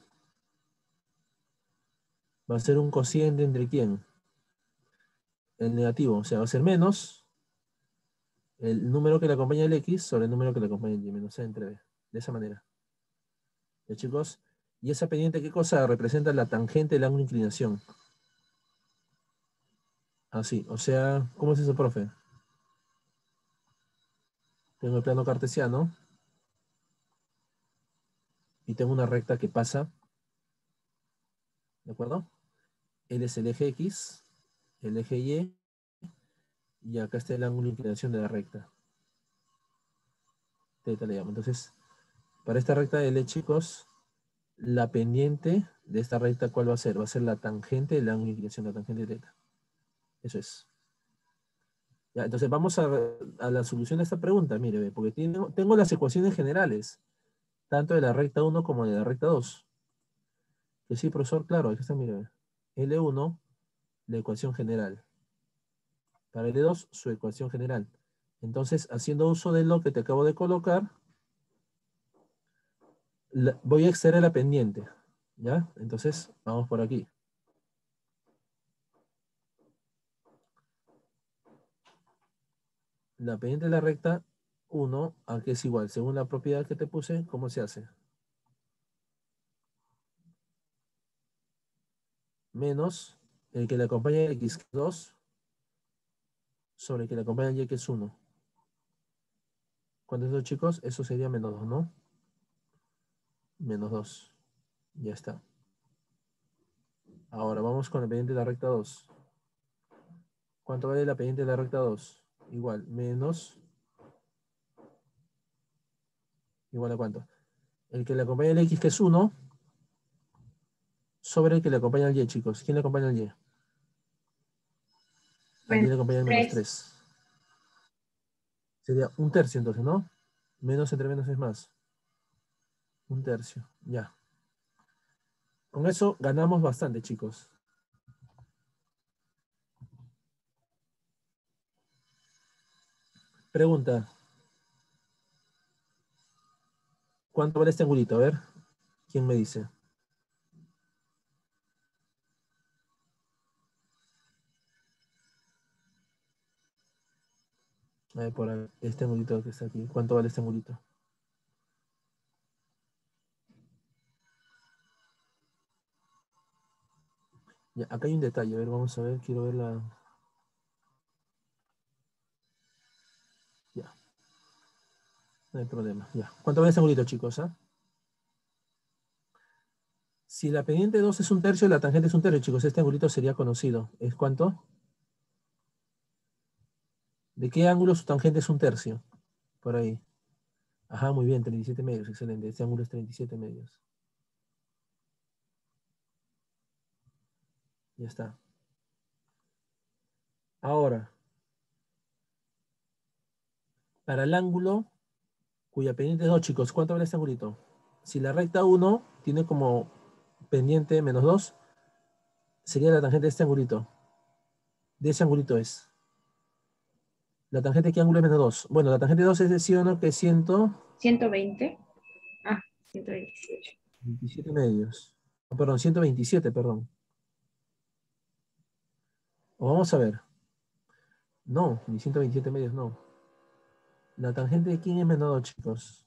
Va a ser un cociente entre quién? El negativo, o sea, va a ser menos el número que le acompaña el X sobre el número que le acompaña el Y menos entre B. De esa manera. ¿Ya chicos? ¿Y esa pendiente qué cosa representa la tangente del ángulo de inclinación? Así, o sea, ¿cómo es eso, profe? Tengo el plano cartesiano y tengo una recta que pasa, ¿de acuerdo? Él es el eje X, el eje Y y acá está el ángulo de inclinación de la recta. Teta le llamo. Entonces, para esta recta de L, chicos, la pendiente de esta recta, ¿cuál va a ser? Va a ser la tangente del ángulo de inclinación, la tangente de teta. Eso es. Ya, entonces vamos a, la solución de esta pregunta. Mire, porque tengo las ecuaciones generales, tanto de la recta 1 como de la recta 2. Que sí, profesor, claro, aquí está, mire. L1, la ecuación general. Para L2, su ecuación general. Entonces, haciendo uso de lo que te acabo de colocar, voy a extraer la pendiente. ¿Ya? Entonces, vamos por aquí. La pendiente de la recta 1, a que es igual, según la propiedad que te puse, ¿cómo se hace? Menos el que le acompaña x2 sobre que le acompaña el y es 1. ¿Cuántos es chicos? Eso sería menos 2, ¿no? Menos 2. Ya está. Ahora vamos con la pendiente de la recta 2. ¿Cuánto vale la pendiente de la recta 2? Igual, menos. ¿Igual a cuánto? El que le acompaña el x, que es 1, sobre el que le acompaña el y, chicos. ¿Quién le acompaña el y? Aquí le acompaña el menos 3. Sería un tercio entonces, ¿no? Menos entre menos es más. Un tercio, ya. Con eso ganamos bastante, chicos. Pregunta. ¿Cuánto vale este angulito? A ver, ¿quién me dice? A ver, por este angulito que está aquí. ¿Cuánto vale este angulito? Ya, acá hay un detalle. A ver, vamos a ver. Quiero ver la... Ya. No hay problema. Ya. ¿Cuánto vale este angulito, chicos? Ah? Si la pendiente 2 es un tercio, la tangente es un tercio, chicos. Este angulito sería conocido. ¿Es cuánto? ¿De qué ángulo su tangente es un tercio? Por ahí. Ajá, muy bien, 37 medios, excelente. Este ángulo es 37 medios. Ya está. Ahora, Para el ángulo cuya pendiente es 2, chicos, ¿cuánto vale este angulito? Si la recta 1 tiene como pendiente menos 2, sería la tangente de este angulito. De ese angulito es. La tangente de qué ángulo es menos 2. Bueno, la tangente de 2 es de sí o no que es 100... 120. Ah, 128. 27 medios. Oh, perdón, 127, perdón. O vamos a ver. No, ni 127 medios, no. La tangente de quién es menos 2, chicos.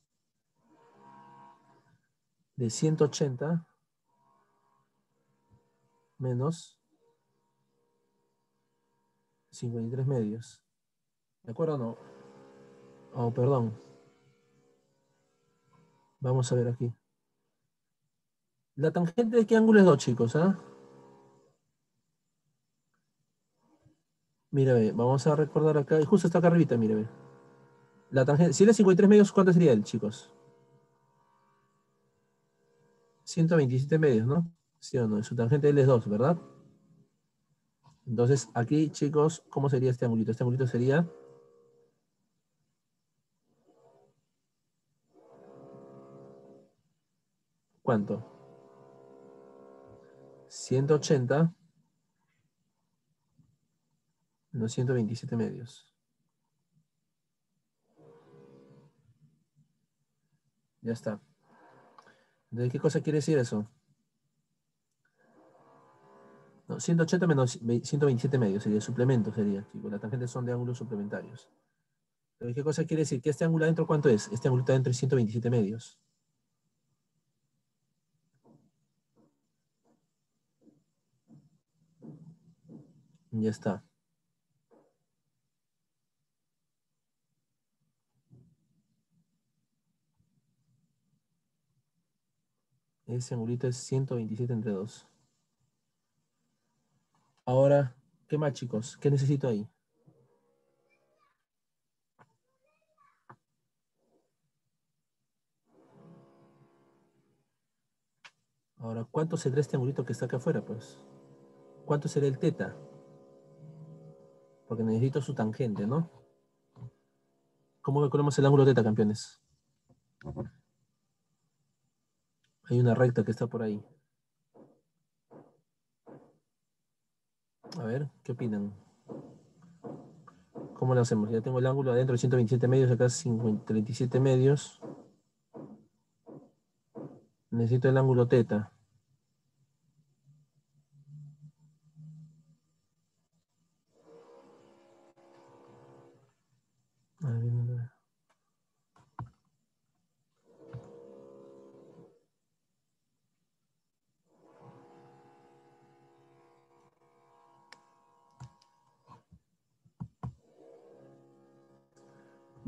De 180 menos 53 medios. ¿De acuerdo o no? Oh, perdón. Vamos a ver aquí. ¿La tangente de qué ángulo es 2, chicos? ¿ah? Mira, vamos a recordar acá. Justo está acá arribita, mire, La tangente, si es 53 medios, ¿cuánto sería él, chicos? 127 medios, ¿no? ¿Sí o no? Su tangente él es 2, ¿verdad? Entonces, aquí, chicos, ¿cómo sería este ángulo? Este ángulo sería... ¿Cuánto? 180 menos 127 medios. Ya está. ¿De qué cosa quiere decir eso? 180 menos 127 medios sería suplemento, sería. Las tangentes son de ángulos suplementarios. ¿Pero qué cosa quiere decir? ¿Que este ángulo adentro cuánto es? Este ángulo está adentro de 127 medios. Ya está. Ese angulito es 127 entre 2. Ahora, ¿qué más chicos? ¿Qué necesito ahí? Ahora, ¿cuánto será este angulito que está acá afuera? Pues, ¿cuánto será el teta? Porque necesito su tangente, ¿no? ¿Cómo calculamos el ángulo teta, campeones? Hay una recta que está por ahí. A ver, ¿qué opinan? ¿Cómo lo hacemos? Ya tengo el ángulo adentro de 127 medios, acá 37 medios. Necesito el ángulo teta.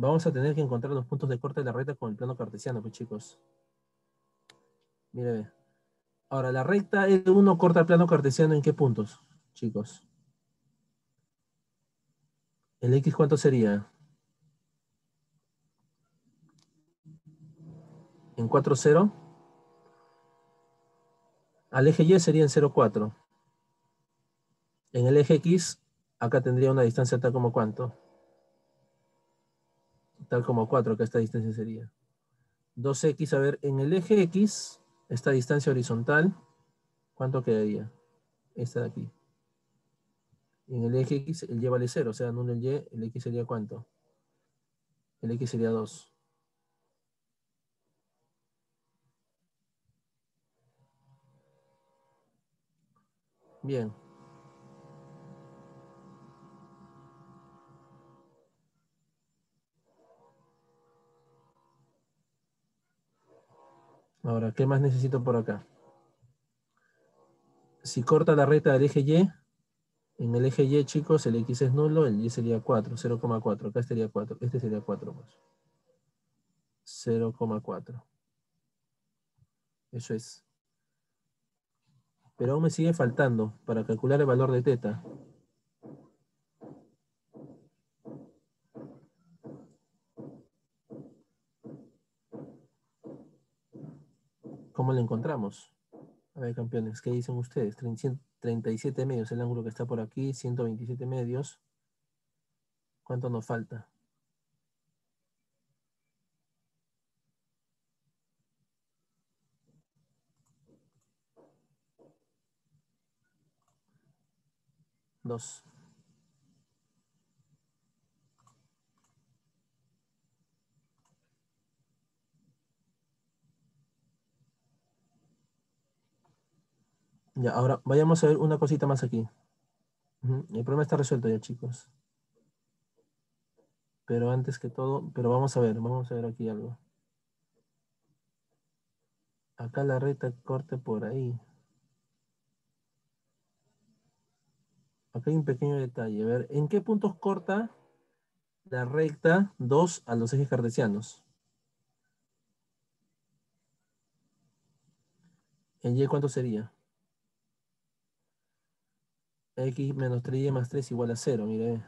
Vamos a tener que encontrar los puntos de corte de la recta con el plano cartesiano, pues chicos. Mire, Ahora, la recta L1 corta el plano cartesiano en qué puntos, chicos? ¿El X cuánto sería? En 4, 0. Al eje Y sería en 0, 4. En el eje X, acá tendría una distancia tal como cuánto? Tal como 4, que esta distancia sería. 2x, a ver, en el eje X, esta distancia horizontal, ¿cuánto quedaría? Esta de aquí. En el eje X, el Y vale 0, o sea, anulo el Y, el X sería ¿cuánto? El X sería 2. Bien. Ahora, ¿qué más necesito por acá? Si corta la recta del eje Y, en el eje Y, chicos, el X es nulo, el Y sería 4, 0,4. Acá sería 4, este sería 4. Pues. 0,4. Eso es. Pero aún me sigue faltando para calcular el valor de teta. ¿Cómo lo encontramos? A ver, campeones, ¿qué dicen ustedes? 37 medios, el ángulo que está por aquí, 127 medios. ¿Cuánto nos falta? Dos. Ya, ahora vayamos a ver una cosita más aquí. El problema está resuelto ya, chicos. Pero antes que todo, pero vamos a ver, vamos a ver aquí algo. Acá la recta corte por ahí. Acá hay un pequeño detalle. A ver, ¿en qué puntos corta la recta 2 a los ejes cartesianos? ¿En Y cuánto sería? X menos 3Y más 3 igual a 0, mire.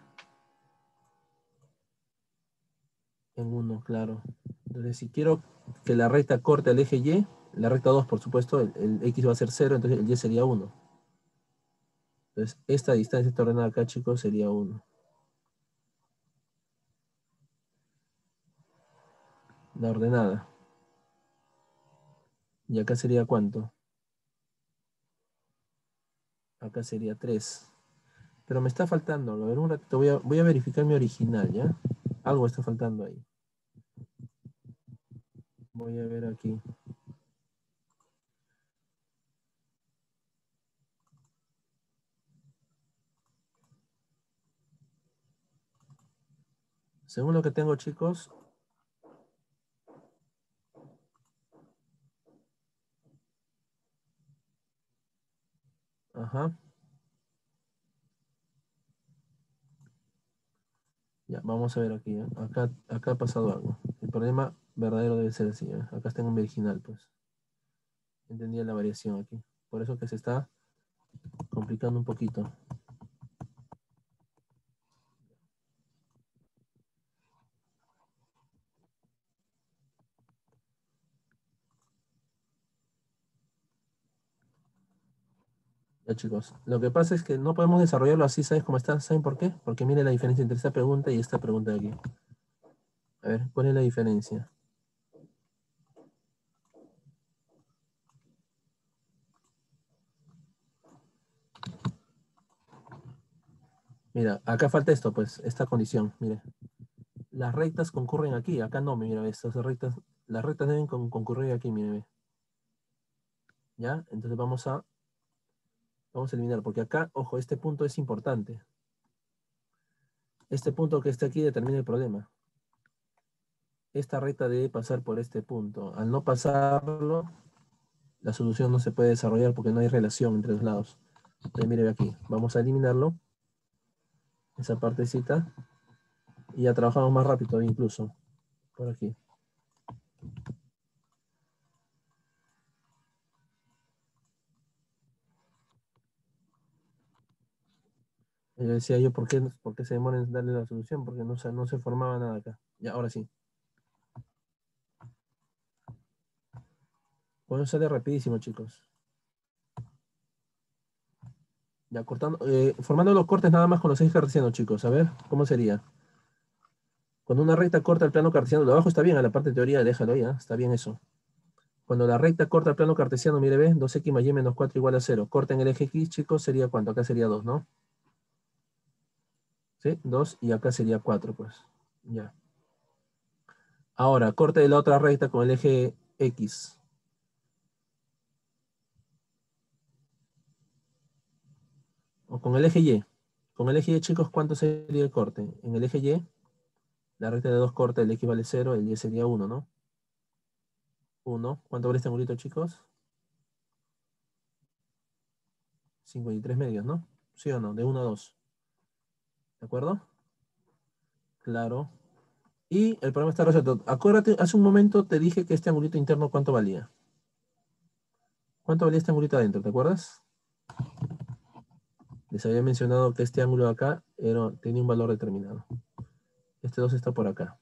En 1, claro. Entonces, si quiero que la recta corte al eje Y, la recta 2, por supuesto, el, X va a ser 0, entonces el Y sería 1. Entonces, esta distancia está ordenada acá, chicos, sería 1. La ordenada. ¿Y acá sería cuánto? Acá sería 3. Pero me está faltando. A ver, un ratito. Voy a, voy a verificar mi original, ¿ya? Algo está faltando ahí. Voy a ver aquí. Según lo que tengo, chicos. Ajá. Ya, vamos a ver aquí. ¿eh? Acá, acá ha pasado algo. El problema verdadero debe ser así. ¿eh? Acá tengo mi original, pues. Entendía la variación aquí. Por eso que se está complicando un poquito. Chicos. Lo que pasa es que no podemos desarrollarlo así, ¿sabes cómo está? ¿Saben por qué? Porque mire la diferencia entre esta pregunta y esta pregunta de aquí. A ver, ¿cuál es la diferencia? Mira, acá falta esto, pues, esta condición, mire. Las rectas concurren aquí, acá no, mira, estas rectas, las rectas deben concurrir aquí, mire. ¿Ya? Entonces vamos a Vamos a eliminar, porque acá, ojo, este punto es importante. Este punto que está aquí determina el problema. Esta recta debe pasar por este punto. Al no pasarlo, la solución no se puede desarrollar porque no hay relación entre los lados. Entonces, mire aquí, vamos a eliminarlo. Esa partecita. Y ya trabajamos más rápido incluso. Por aquí. Y decía yo, ¿por qué, ¿por qué se demora en darle la solución? Porque no, no se formaba nada acá. Ya, ahora sí. Bueno, sale rapidísimo, chicos. Ya, cortando, eh, formando los cortes nada más con los ejes cartesianos, chicos. A ver, ¿cómo sería? Cuando una recta corta el plano cartesiano, de abajo está bien, a la parte de teoría, déjalo ¿eh? está bien eso. Cuando la recta corta el plano cartesiano, mire, ve, 2x más y menos 4 igual a 0. Corta en el eje x, chicos, sería cuánto? Acá sería 2, ¿no? ¿Sí? 2 y acá sería 4, pues. Ya. Ahora, corte de la otra recta con el eje X. O con el eje Y. Con el eje Y, chicos, ¿cuánto sería el corte? En el eje Y, la recta de 2 corta, el X vale 0, el Y sería 1, ¿no? 1. ¿Cuánto vale este angulito, chicos? 53 medios, ¿no? ¿Sí o no? De 1 a 2. ¿De acuerdo? Claro. Y el problema está resuelto. Acuérdate, hace un momento te dije que este angulito interno, ¿cuánto valía? ¿Cuánto valía este angulito adentro? ¿Te acuerdas? Les había mencionado que este ángulo de acá era, tenía un valor determinado. Este 2 está por acá.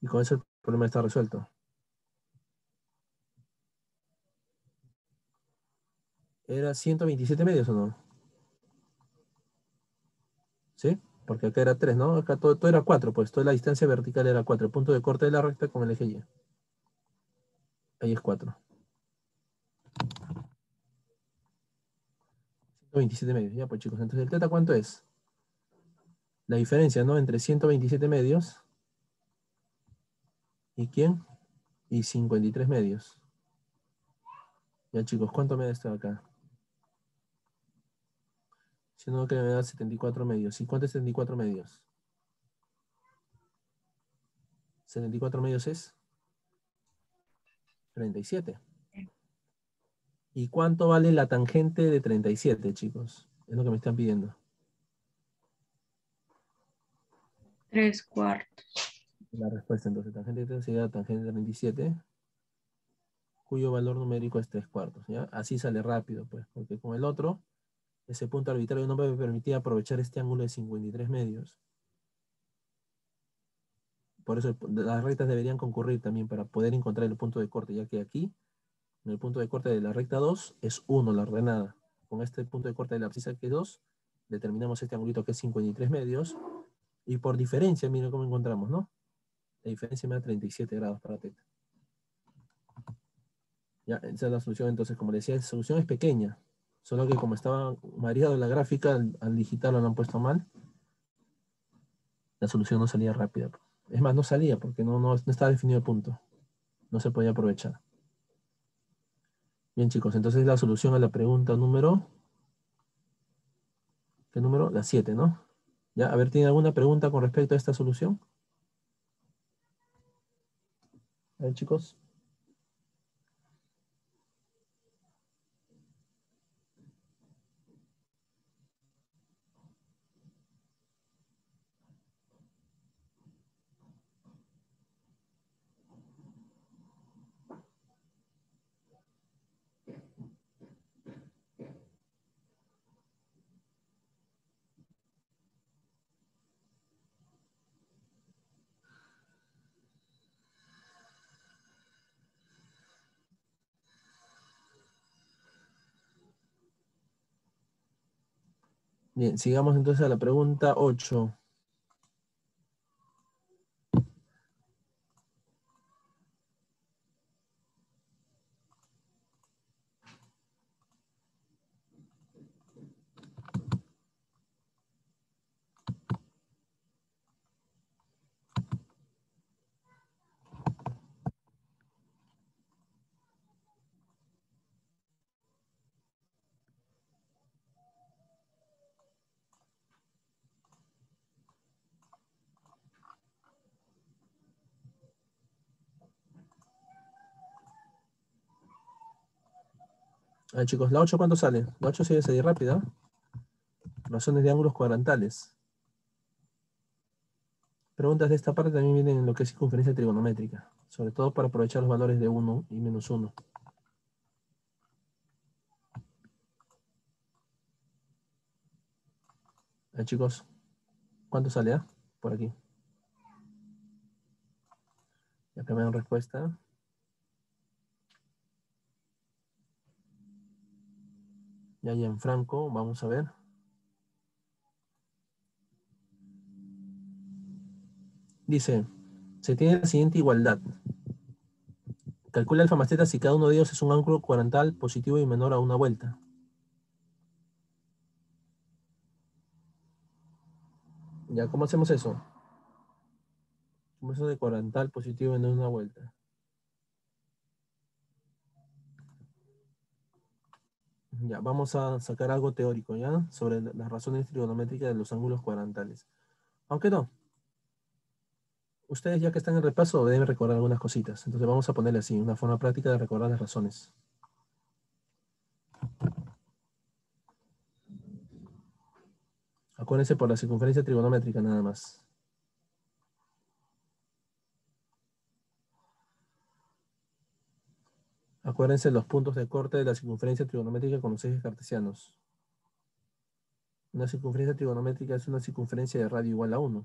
Y con eso el problema está resuelto. ¿Era 127 medios o no? ¿Sí? Porque acá era 3, ¿no? Acá todo, era 4, pues toda la distancia vertical era 4. El punto de corte de la recta con el eje Y. Ahí es 4. 127 medios. Ya pues chicos, entonces el teta ¿cuánto es? La diferencia, ¿no? Entre 127 medios y quién? Y 53 medios. Ya chicos, ¿cuánto me da esto acá? Si no, que me da 74 medios. ¿Y cuánto es 74 medios? 74 medios es 37. ¿Y cuánto vale la tangente de 37, chicos? Es lo que me están pidiendo. Tres cuartos. La respuesta entonces, tangente de 37, tangente de 37, cuyo valor numérico es 3 cuartos. ¿ya? Así sale rápido, pues, porque con el otro, ese punto arbitrario no me permitía aprovechar este ángulo de 53 medios. Por eso las rectas deberían concurrir también para poder encontrar el punto de corte, ya que aquí, en el punto de corte de la recta 2, es 1 la ordenada. Con este punto de corte de la abscisa que es 2, determinamos este ángulo que es 53 medios, y por diferencia, miren cómo encontramos, ¿no? La diferencia me da 37 grados para teta. Ya, esa es la solución. Entonces, como decía, la solución es pequeña. Solo que como estaba mareado la gráfica, al, al digitarlo lo han puesto mal. La solución no salía rápida. Es más, no salía porque no, no, no estaba definido el punto. No se podía aprovechar. Bien, chicos, entonces la solución a la pregunta número... ¿Qué número? La 7, ¿no? ¿Ya? A ver, ¿tiene alguna pregunta con respecto a esta solución? A ver, chicos. Bien, sigamos entonces a la pregunta 8. A chicos, ¿la 8 cuánto sale? La 8 sigue salir rápida. Razones de ángulos cuadrantales. Preguntas de esta parte también vienen en lo que es circunferencia trigonométrica, sobre todo para aprovechar los valores de 1 y menos 1. A ver, chicos, ¿cuánto sale? ah? Por aquí. Ya que me dan respuesta. Ya en Franco, vamos a ver. Dice, se tiene la siguiente igualdad. Calcula alfa más teta si cada uno de ellos es un ángulo cuadrantal positivo y menor a una vuelta. Ya, ¿cómo hacemos eso? ¿Cómo eso de cuadrantal positivo y menor a una vuelta? Ya, vamos a sacar algo teórico, ¿ya? Sobre las razones trigonométricas de los ángulos cuadrantales. Aunque no. Ustedes ya que están en repaso deben recordar algunas cositas. Entonces vamos a ponerle así, una forma práctica de recordar las razones. Acuérdense por la circunferencia trigonométrica nada más. Acuérdense los puntos de corte de la circunferencia trigonométrica con los ejes cartesianos. Una circunferencia trigonométrica es una circunferencia de radio igual a 1.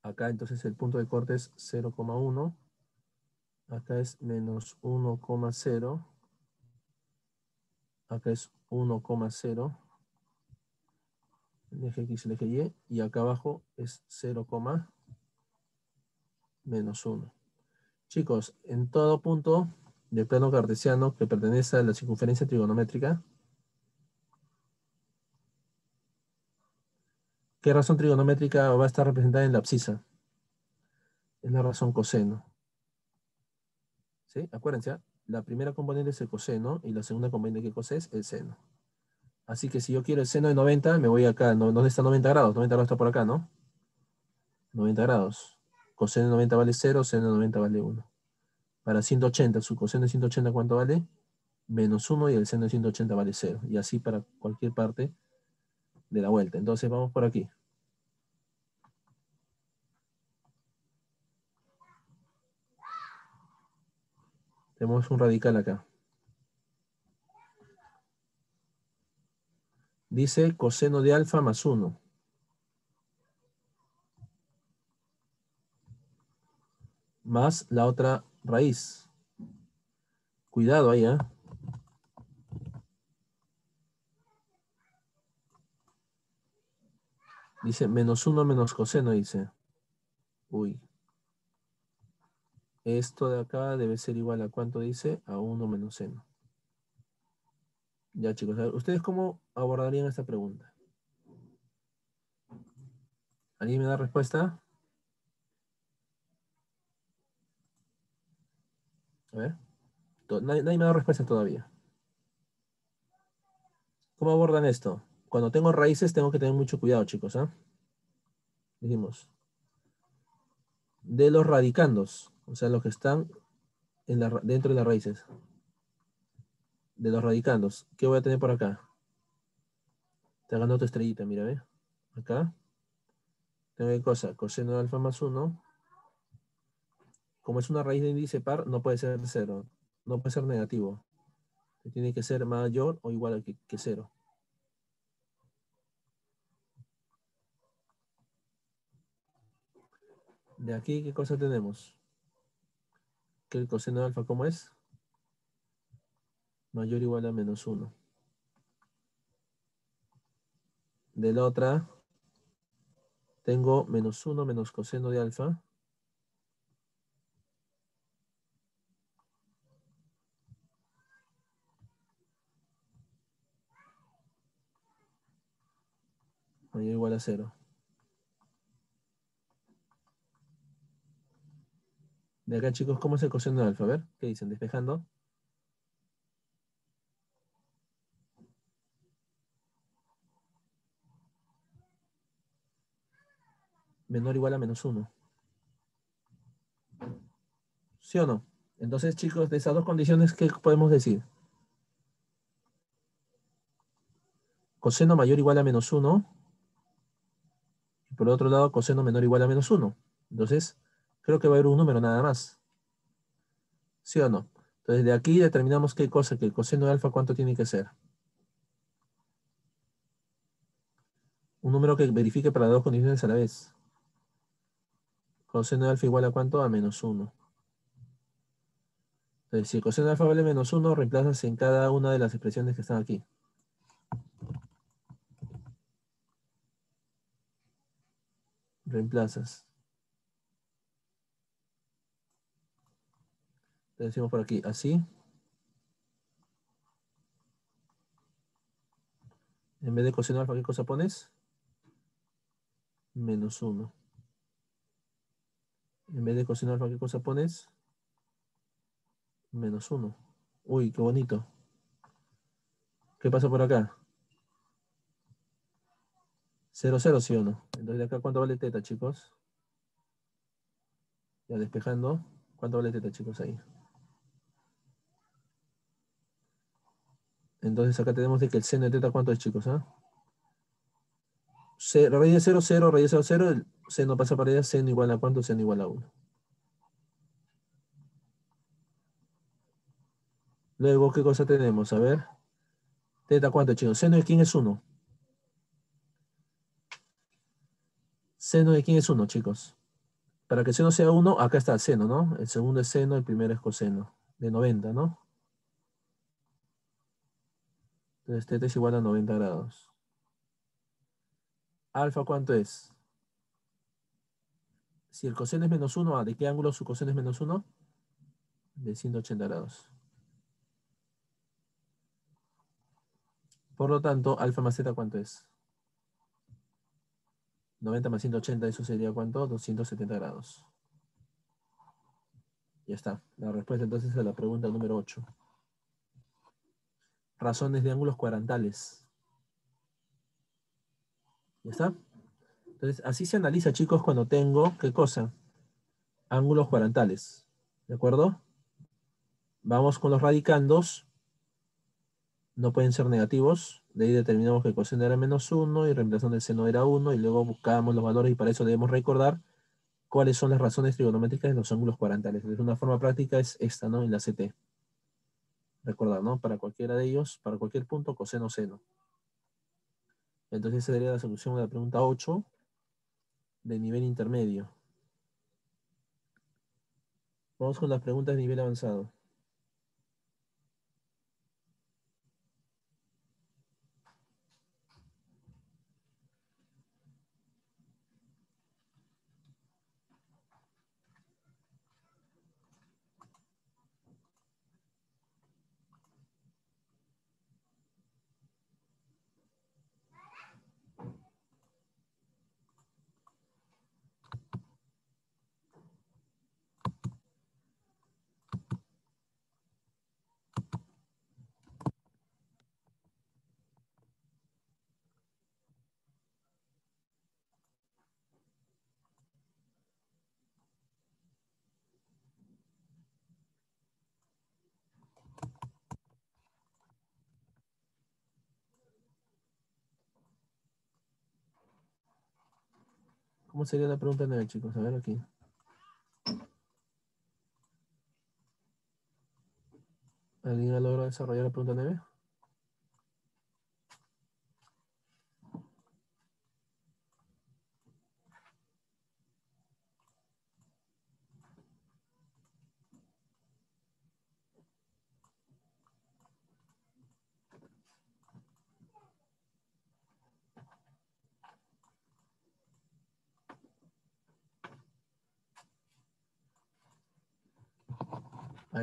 Acá entonces el punto de corte es 0,1. Acá es menos 1,0. Acá es 1,0. El eje X el eje Y. Y acá abajo es 0, menos 1. Chicos, en todo punto del plano cartesiano que pertenece a la circunferencia trigonométrica, ¿qué razón trigonométrica va a estar representada en la abscisa? Es la razón coseno. ¿Sí? Acuérdense, ¿ah? la primera componente es el coseno y la segunda componente que cose es el seno. Así que si yo quiero el seno de 90, me voy acá. ¿Dónde está 90 grados? 90 grados está por acá, ¿no? 90 grados. Coseno de 90 vale 0, seno de 90 vale 1. Para 180, su coseno de 180, ¿cuánto vale? Menos 1 y el seno de 180 vale 0. Y así para cualquier parte de la vuelta. Entonces vamos por aquí. Tenemos un radical acá. Dice coseno de alfa más 1. Más la otra raíz. Cuidado ahí, ¿eh? Dice menos 1 menos coseno, dice. Uy. Esto de acá debe ser igual a cuánto dice? A 1 menos seno. Ya chicos, ¿ustedes cómo abordarían esta pregunta? ¿Alguien me da respuesta? A ver. Nadie, me da respuesta todavía. ¿Cómo abordan esto? Cuando tengo raíces tengo que tener mucho cuidado, chicos. ¿ah? Dijimos. De los radicandos. O sea, los que están dentro de las raíces. De los radicandos. ¿Qué voy a tener por acá? Te hagan otra estrellita, mira, ¿ve? Acá. Tengo qué cosa, coseno de alfa más 1. Como es una raíz de índice par, no puede ser cero. No puede ser negativo. Tiene que ser mayor o igual que, que cero. De aquí, ¿qué cosa tenemos? Que el coseno de alfa, ¿cómo es? Mayor o igual a menos 1. De la otra, tengo menos 1 menos coseno de alfa. Mayor o igual 0. De acá, chicos, ¿cómo es el coseno de alfa? A ver, ¿qué dicen? Despejando. Menor o igual a menos 1. ¿Sí o no? Entonces, chicos, de esas dos condiciones, ¿qué podemos decir? Coseno mayor o igual a menos 1. Y por otro lado, coseno menor o igual a menos 1. Entonces, creo que va a haber un número nada más. ¿Sí o no? Entonces de aquí determinamos qué cosa, que el coseno de alfa cuánto tiene que ser. Un número que verifique para dos condiciones a la vez. Coseno de alfa igual a cuánto? A menos 1. Entonces, si el coseno de alfa vale menos 1, reemplazas en cada una de las expresiones que están aquí. Reemplazas. Le decimos por aquí, así. En vez de coseno alfa, ¿qué cosa pones? Menos 1. En vez de coseno alfa, ¿qué cosa pones? Menos 1. Uy, qué bonito. ¿Qué pasa por acá? 0, 0, ¿sí o no? Entonces, de acá, ¿cuánto vale teta, chicos? Ya despejando. ¿Cuánto vale teta, chicos, ahí? Entonces acá tenemos de que el seno de teta, ¿cuánto es, chicos? Ah? raíz de 0, 0, raíz de 0, 0, el seno pasa para allá, seno igual a cuánto, seno igual a 1. Luego, ¿qué cosa tenemos? A ver. Teta, ¿cuánto, chicos? Seno de quién es 1. Seno de quién es 1, chicos. Para que seno sea 1, acá está el seno, ¿no? El segundo es seno, el primero es coseno. De 90, ¿no? Entonces teta es igual a 90 grados. ¿Alfa cuánto es? Si el coseno es menos 1, ¿de qué ángulo su coseno es menos 1? De 180 grados. Por lo tanto, alfa más zeta, ¿cuánto es? 90 más 180, eso sería ¿cuánto? 270 grados. Ya está. La respuesta entonces a la pregunta número 8. Razones de ángulos cuadrantales. ¿Ya está? Entonces, así se analiza, chicos, cuando tengo, ¿qué cosa? Ángulos cuadrantales. ¿De acuerdo? Vamos con los radicandos. No pueden ser negativos. De ahí determinamos que el coseno era menos 1 y reemplazando el seno era 1 y luego buscamos los valores y para eso debemos recordar cuáles son las razones trigonométricas de los ángulos cuadrantales. De una forma práctica es esta, ¿no? En la CT. Recordar, ¿no? Para cualquiera de ellos, para cualquier punto, coseno, seno. Entonces esa sería la solución de la pregunta 8 de nivel intermedio. Vamos con las preguntas de nivel avanzado. ¿Cómo sería la pregunta 9, chicos? A ver aquí. ¿Alguien ha logrado desarrollar la pregunta 9?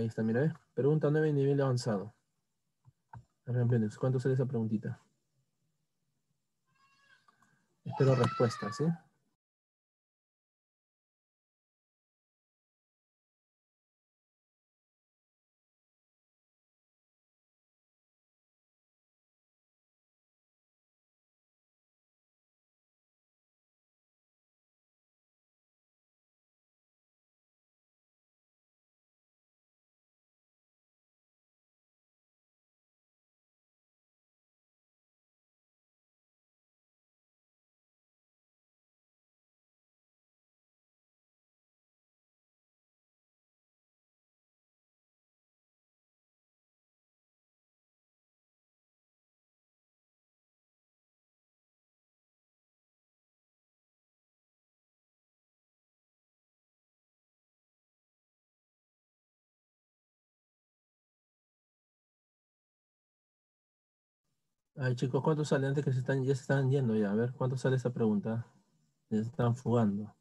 Ahí está, mira, ¿eh? Pregunta 9, nivel avanzado. ¿cuánto sale esa preguntita? Espero respuestas, ¿sí? Ay, chicos, ¿cuántos salen antes que se están, ya se están yendo ya? A ver, ¿cuánto sale esa pregunta? Ya se están fugando.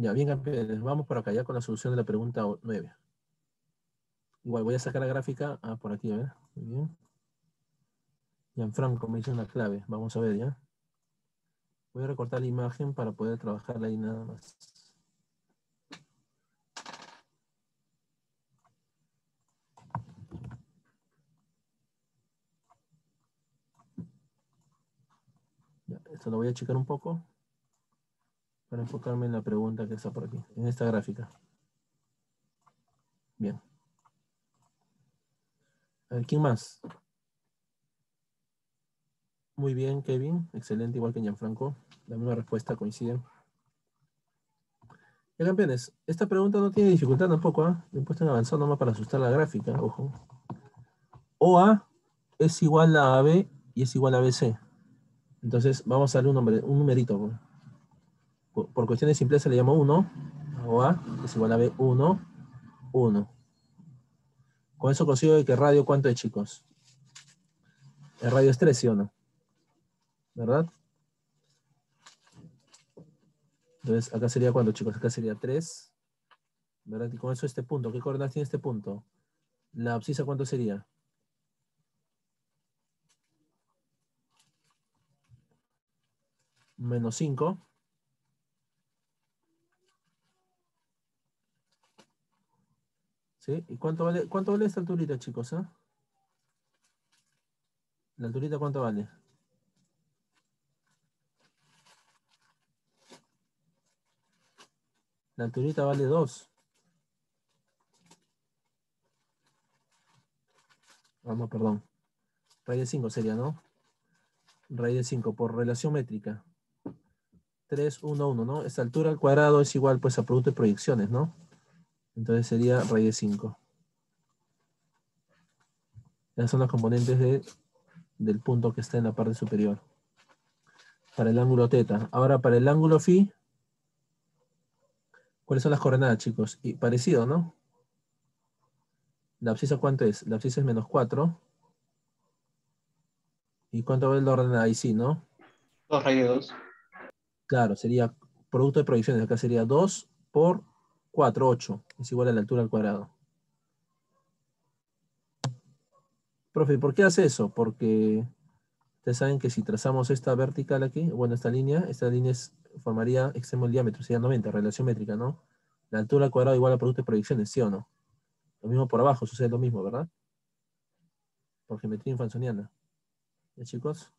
Ya, bien. Vamos por acá ya con la solución de la pregunta 9. Igual voy a sacar la gráfica ah, por aquí, a ver. Muy bien. Gianfranco me hizo una clave. Vamos a ver ya. Voy a recortar la imagen para poder trabajarla ahí nada más. Esto lo voy a checar un poco para enfocarme en la pregunta que está por aquí, en esta gráfica. Bien. A ver, ¿quién más? Muy bien, Kevin. Excelente, igual que Gianfranco. La misma respuesta coincide. Ya, campeones, esta pregunta no tiene dificultad tampoco, ¿ah? ¿eh? He puesto en avanzado nomás para asustar la gráfica, ojo. OA es igual a AB y es igual a BC. Entonces, vamos a darle un, nombre, un numerito. Por, por cuestión de le llamo 1, hago A, es igual a B1, 1. Con eso consigo que radio, ¿cuánto es, chicos? El radio es 3, ¿sí o no? ¿Verdad? Entonces, acá sería cuánto, chicos? Acá sería 3. ¿Verdad? Y con eso este punto, ¿qué coordenadas tiene este punto? La abscisa, ¿cuánto sería? Menos 5. ¿Sí? ¿Y cuánto vale, cuánto vale esta alturita, chicos? ah? ¿La alturita cuánto vale? La alturita vale 2. Vamos, perdón. Raíz de 5 sería, ¿no? Raíz de 5 por relación métrica. 3, 1, 1, ¿no? Esta altura al cuadrado es igual pues a producto de proyecciones, ¿no? Entonces sería raíz de 5. Esas son las componentes de, del punto que está en la parte superior. Para el ángulo teta. Ahora para el ángulo phi, ¿cuáles son las coordenadas, chicos? Y parecido, ¿no? ¿La abscisa cuánto es? La abscisa es menos 4. ¿Y cuánto vale la ordenada? Ahí sí, ¿no? 2 raíz de 2. Claro, sería producto de proyecciones. Acá sería 2 por 4, 8. Es igual a la altura al cuadrado. Profe, ¿por qué hace eso? Porque ustedes saben que si trazamos esta vertical aquí, bueno, esta línea, esta línea formaría extremo del diámetro, sería 90, relación métrica, ¿no? La altura al cuadrado igual a producto de proyecciones, ¿sí o no? Lo mismo por abajo, sucede lo mismo, ¿verdad? Por geometría infansoniana. ¿Ya, chicos?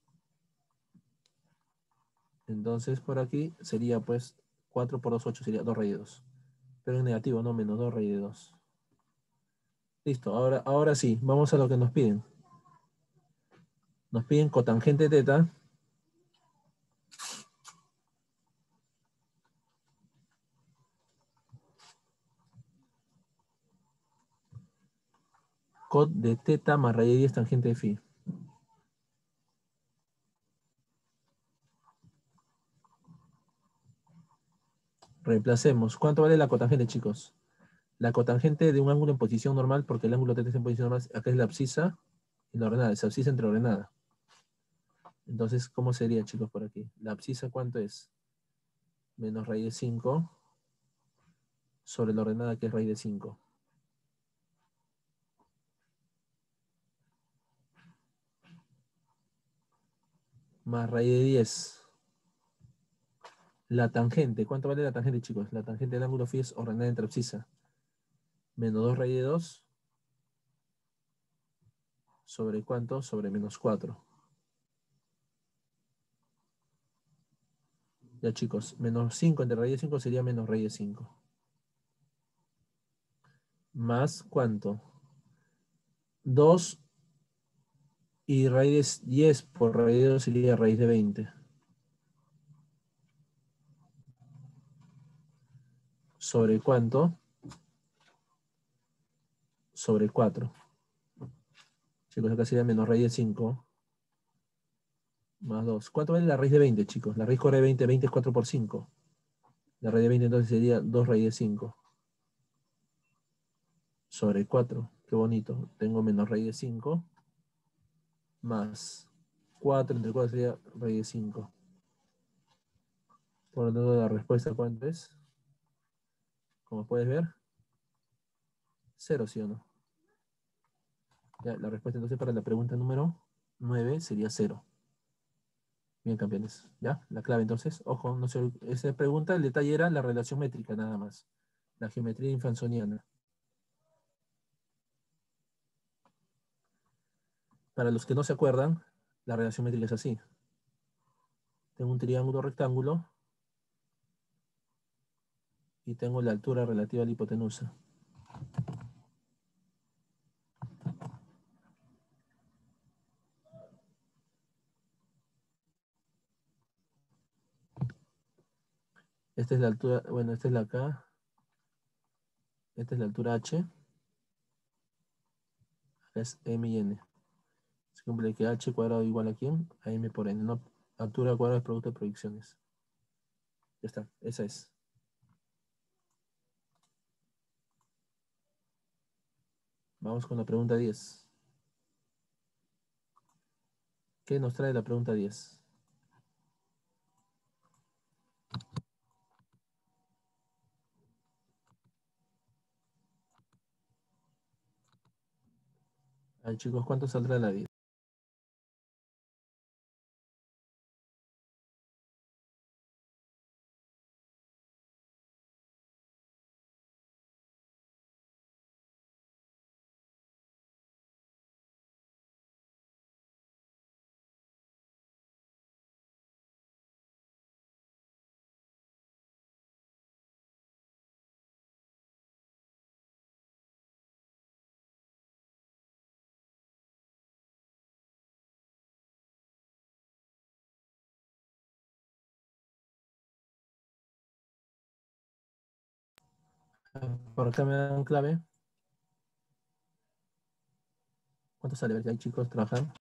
Entonces, por aquí sería, pues, 4 por 2, 8, sería 2 raíz de 2. Pero en negativo, no menos 2 raíz de 2. Listo, ahora, ahora sí, vamos a lo que nos piden. Nos piden cotangente teta. Cot de teta más raíz de 10 tangente de phi. Reemplacemos. ¿Cuánto vale la cotangente, chicos? La cotangente de un ángulo en posición normal, porque el ángulo está en posición normal, acá es la abscisa y la ordenada, es abscisa entre ordenada. Entonces, ¿cómo sería, chicos, por aquí? La abscisa, ¿cuánto es? Menos raíz de 5 sobre la ordenada, que es raíz de 5. Más raíz de 10. La tangente, ¿cuánto vale la tangente, chicos? La tangente del ángulo phi es ordenada entre abscisa. Menos 2 raíz de 2. ¿Sobre cuánto? Sobre menos 4. Ya chicos, menos 5 entre raíz de 5 sería menos raíz de 5. Más cuánto? 2 y raíz de 10 por raíz de 2 sería raíz de 20. ¿Sobre cuánto? Sobre 4. Chicos, acá sería menos raíz de 5. Más 2. ¿Cuánto vale la raíz de 20, chicos? La raíz corre de 20, 20 es 4 por 5. La raíz de 20 entonces sería 2 raíz de 5. Sobre 4. Qué bonito. Tengo menos raíz de 5. Más 4 entre 4 sería raíz de 5. Por lo tanto, la respuesta ¿cuánto es? Como puedes ver. 0, ¿sí o no? La respuesta entonces para la pregunta número 9 sería 0. Bien, campeones. ¿Ya? La clave entonces, ojo, no se, esa pregunta, el detalle era la relación métrica nada más. La geometría infansoniana. Para los que no se acuerdan, la relación métrica es así. Tengo un triángulo rectángulo y tengo la altura relativa a la hipotenusa. Esta es la altura, bueno, esta es la K. Esta es la altura H. Es M y N. Se que H cuadrado igual a quién? A M por N. No, altura cuadrada es producto de proyecciones. Ya está, esa es. Vamos con la pregunta 10. ¿Qué nos trae la pregunta 10? Ay, chicos, ¿cuánto saldrá la 10? Por acá me dan clave. ¿Cuánto sale? Hay chicos trabajando.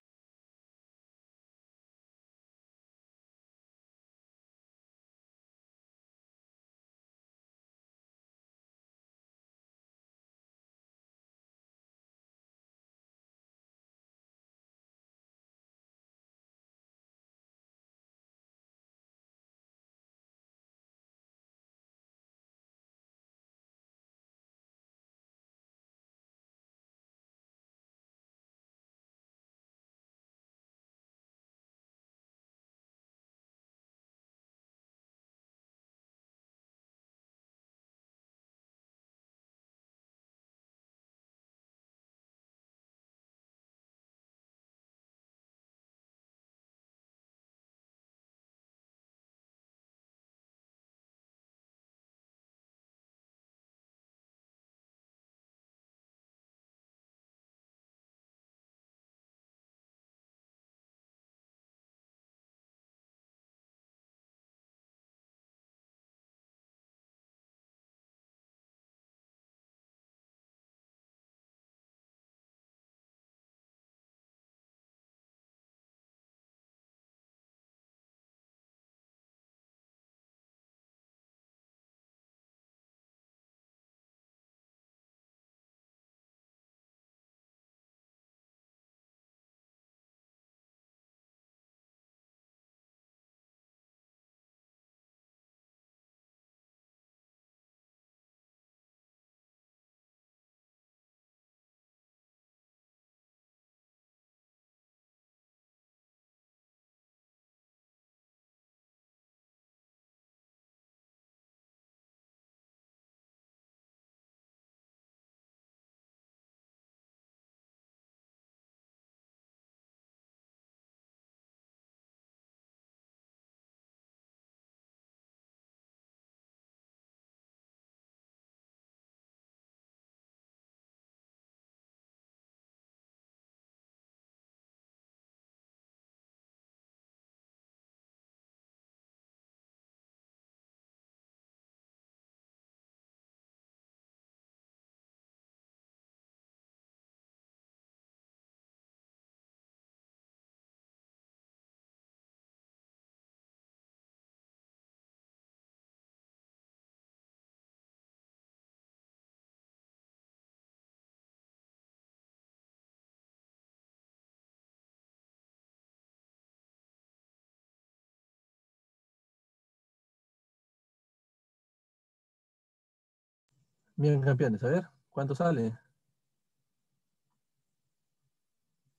Bien, campeones, a ver, ¿cuánto sale?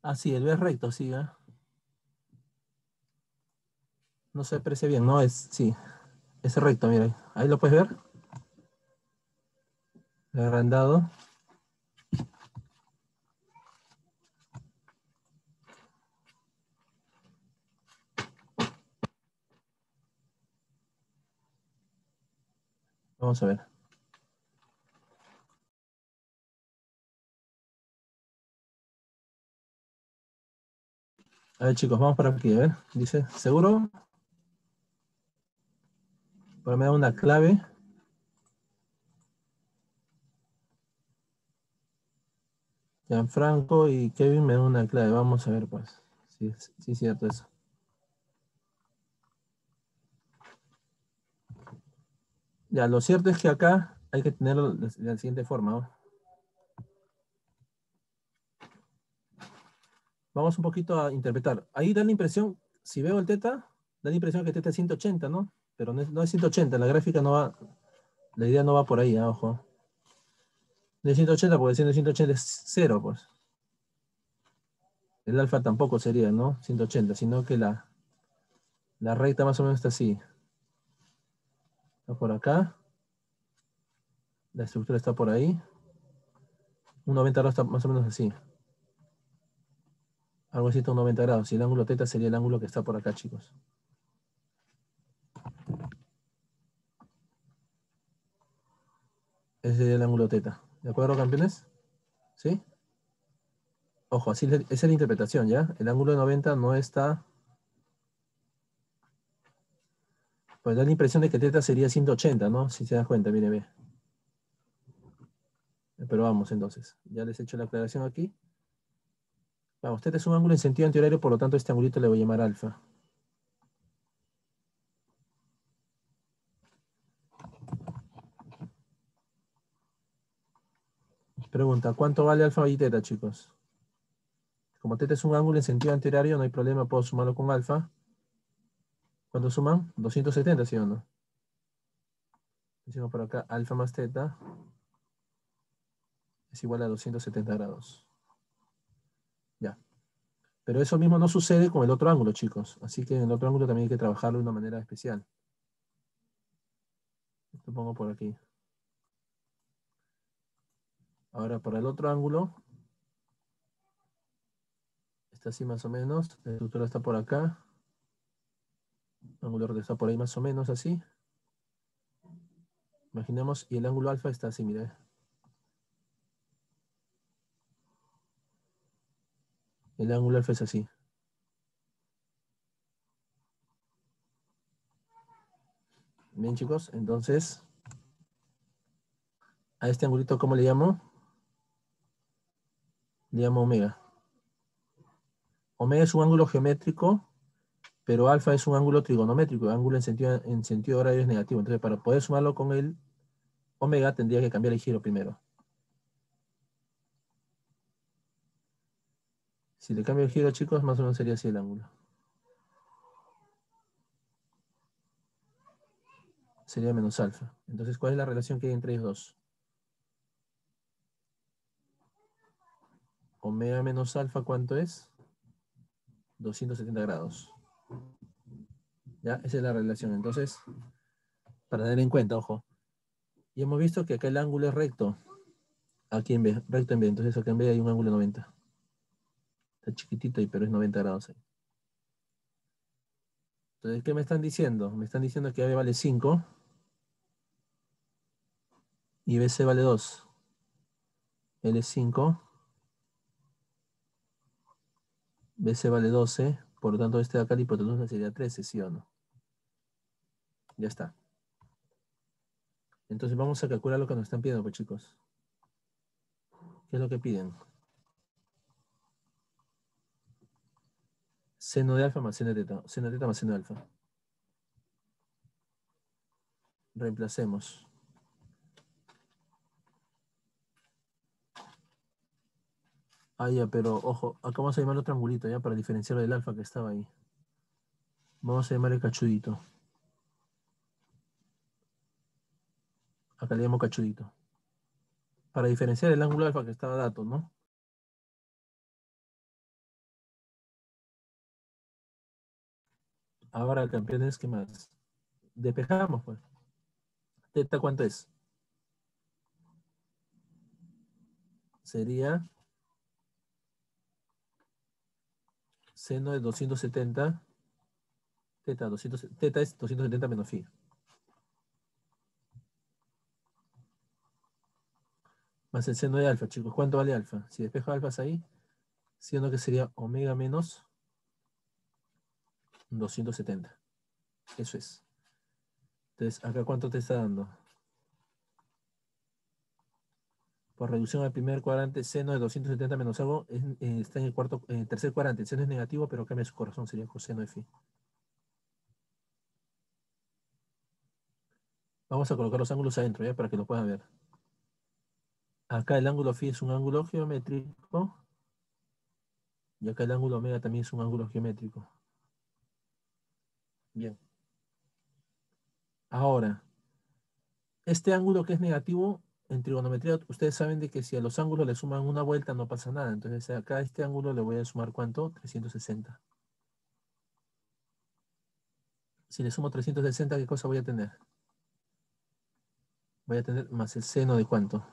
Ah, sí, el B recto, sí, ¿eh? No se aprecia bien, no, es, sí, es recto, mira, ahí, ahí lo puedes ver. Agrandado. Vamos a ver. A ver, chicos, vamos para aquí, a ver. Dice, ¿seguro? Para me da una clave. Gianfranco y Kevin me dan una clave. Vamos a ver, pues. Sí, sí, es cierto eso. Ya, lo cierto es que acá hay que tenerlo de la siguiente forma. Vamos un poquito a interpretar. Ahí da la impresión, si veo el teta, da la impresión que teta es 180, ¿no? Pero no es, no es 180, la gráfica no va, la idea no va por ahí, ¿ah? ojo. De 180, porque siendo 180 es 0, pues. El alfa tampoco sería, ¿no? 180, sino que la, la recta más o menos está así. Está por acá. La estructura está por ahí. Un 90 grados está más o menos así. Algo así está un 90 grados. Y el ángulo teta sería el ángulo que está por acá, chicos. Ese sería el ángulo teta. ¿De acuerdo, campeones? ¿Sí? Ojo, así es la interpretación, ¿ya? El ángulo de 90 no está... Pues da la impresión de que teta sería 180, ¿no? Si se da cuenta, mire, ve. Pero vamos entonces. Ya les he hecho la aclaración aquí. Vamos, teta es un ángulo en sentido antihorario, por lo tanto este angulito le voy a llamar alfa. Pregunta, ¿cuánto vale alfa y teta, chicos? Como teta es un ángulo en sentido anterior, no hay problema, puedo sumarlo con alfa. ¿Cuánto suman? 270, ¿sí o no? Decimos por acá, alfa más teta es igual a 270 grados. Pero eso mismo no sucede con el otro ángulo, chicos. Así que en el otro ángulo también hay que trabajarlo de una manera especial. Esto pongo por aquí. Ahora para el otro ángulo, está así más o menos, la estructura está por acá, el ángulo está por ahí más o menos así. Imaginemos, y el ángulo alfa está así, mire. El ángulo alfa es así. Bien, chicos, entonces, a este angulito, ¿cómo le llamo? le llamo omega. Omega es un ángulo geométrico, pero alfa es un ángulo trigonométrico, el ángulo en sentido, en sentido horario es negativo. Entonces, para poder sumarlo con el omega, tendría que cambiar el giro primero. Si le cambio el giro, chicos, más o menos sería así el ángulo. Sería menos alfa. Entonces, ¿cuál es la relación que hay entre ellos dos? omega menos alfa, ¿cuánto es? 270 grados. ¿Ya? Esa es la relación. Entonces, para tener en cuenta, ojo. Y hemos visto que acá el ángulo es recto. Aquí en B, recto en B. Entonces acá en B hay un ángulo de 90. Está chiquitito ahí, pero es 90 grados ahí. Entonces, ¿qué me están diciendo? Me están diciendo que AB vale 5 y BC vale 2. L es 5 BC vale 12, por lo tanto este de acá la hipotenusa sería 13, ¿sí o no? Ya está. Entonces vamos a calcular lo que nos están pidiendo, pues chicos. ¿Qué es lo que piden? Seno de alfa más seno de teta. Seno de teta más seno de alfa. Reemplacemos. Ah, ya, pero ojo, acá vamos a llamarlo triangulito, ya, para diferenciarlo del alfa que estaba ahí. Vamos a llamar el cachudito. Acá le llamo cachudito. Para diferenciar el ángulo alfa que estaba dato, ¿no? Ahora, campeones, ¿qué más? Despejamos, pues. ¿Teta cuánto es? Sería seno de 270, teta, 200, teta es 270 menos phi. Más el seno de alfa, chicos. ¿Cuánto vale alfa? Si despejo alfa ahí, siendo que sería omega menos 270. Eso es. Entonces, ¿acá cuánto te está dando? por reducción al primer cuadrante, seno de 270 menos algo, eh, está en el cuarto, el tercer cuadrante. El seno es negativo, pero cambia su corazón, sería coseno de phi. Vamos a colocar los ángulos adentro, ¿ya? Para que lo puedan ver. Acá el ángulo phi es un ángulo geométrico. Y acá el ángulo omega también es un ángulo geométrico. Bien. Ahora, este ángulo que es negativo, en trigonometría, ustedes saben de que si a los ángulos le suman una vuelta no pasa nada. Entonces acá a este ángulo le voy a sumar ¿cuánto? 360. Si le sumo 360, ¿qué cosa voy a tener? Voy a tener más el seno de cuánto?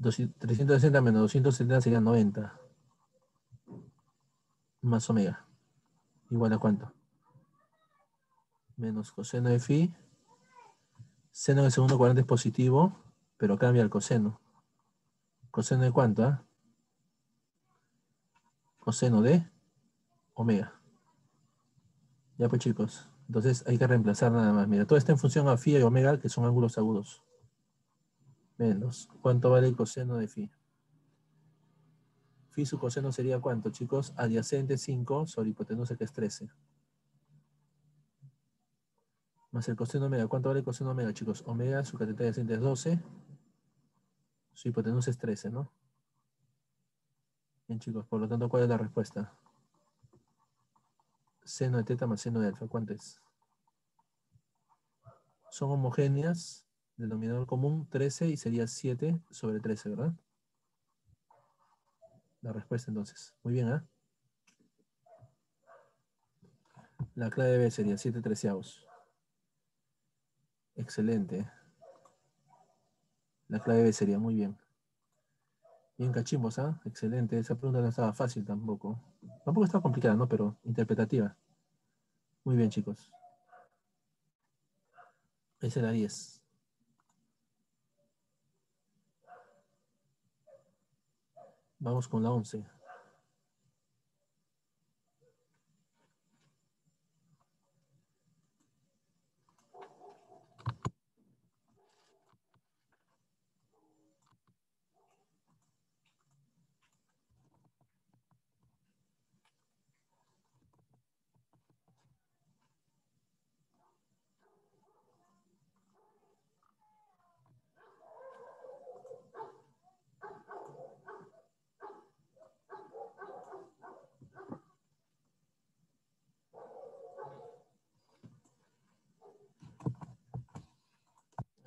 360 menos 270 sería 90. Más omega. Igual a cuánto? Menos coseno de phi. Seno de segundo cuadrante es positivo, pero cambia el coseno. ¿Coseno de cuánto? Ah? Coseno de omega. Ya pues chicos. Entonces hay que reemplazar nada más. Mira, todo está en función a phi y omega, que son ángulos agudos menos. ¿Cuánto vale el coseno de phi? Phi su coseno sería cuánto, chicos? Adyacente 5 sobre hipotenusa que es 13. Más el coseno omega. ¿Cuánto vale el coseno omega, chicos? Omega, su cateto adyacente es 12. Su hipotenusa es 13, ¿no? Bien, chicos. Por lo tanto, ¿cuál es la respuesta? Seno de teta más seno de alfa. ¿Cuánto es? Son homogéneas denominador común 13 y sería 7 sobre 13, ¿verdad? La respuesta entonces. Muy bien, ¿ah? La clave B sería 7 treceavos. Excelente. La clave B sería muy bien. Bien cachimbos, ¿ah? Excelente. Esa pregunta no estaba fácil tampoco. Tampoco estaba complicada, ¿no? Pero interpretativa. Muy bien, chicos. Esa es la 10. Vamos con la 11.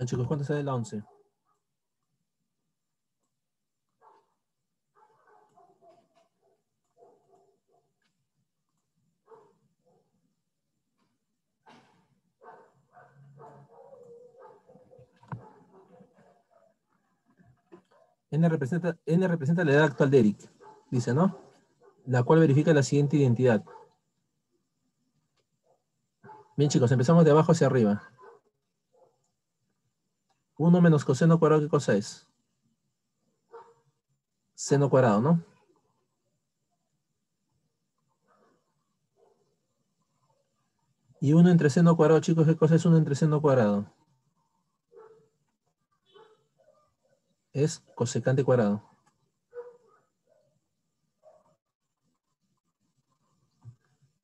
Chicos, ¿cuánto sale la 11? N representa, N representa la edad actual de Eric, dice, ¿no? La cual verifica la siguiente identidad. Bien, chicos, empezamos de abajo hacia arriba. 1 menos coseno cuadrado, ¿qué cosa es? Seno cuadrado, ¿no? Y 1 entre seno cuadrado, chicos, ¿qué cosa es 1 entre seno cuadrado? Es cosecante cuadrado.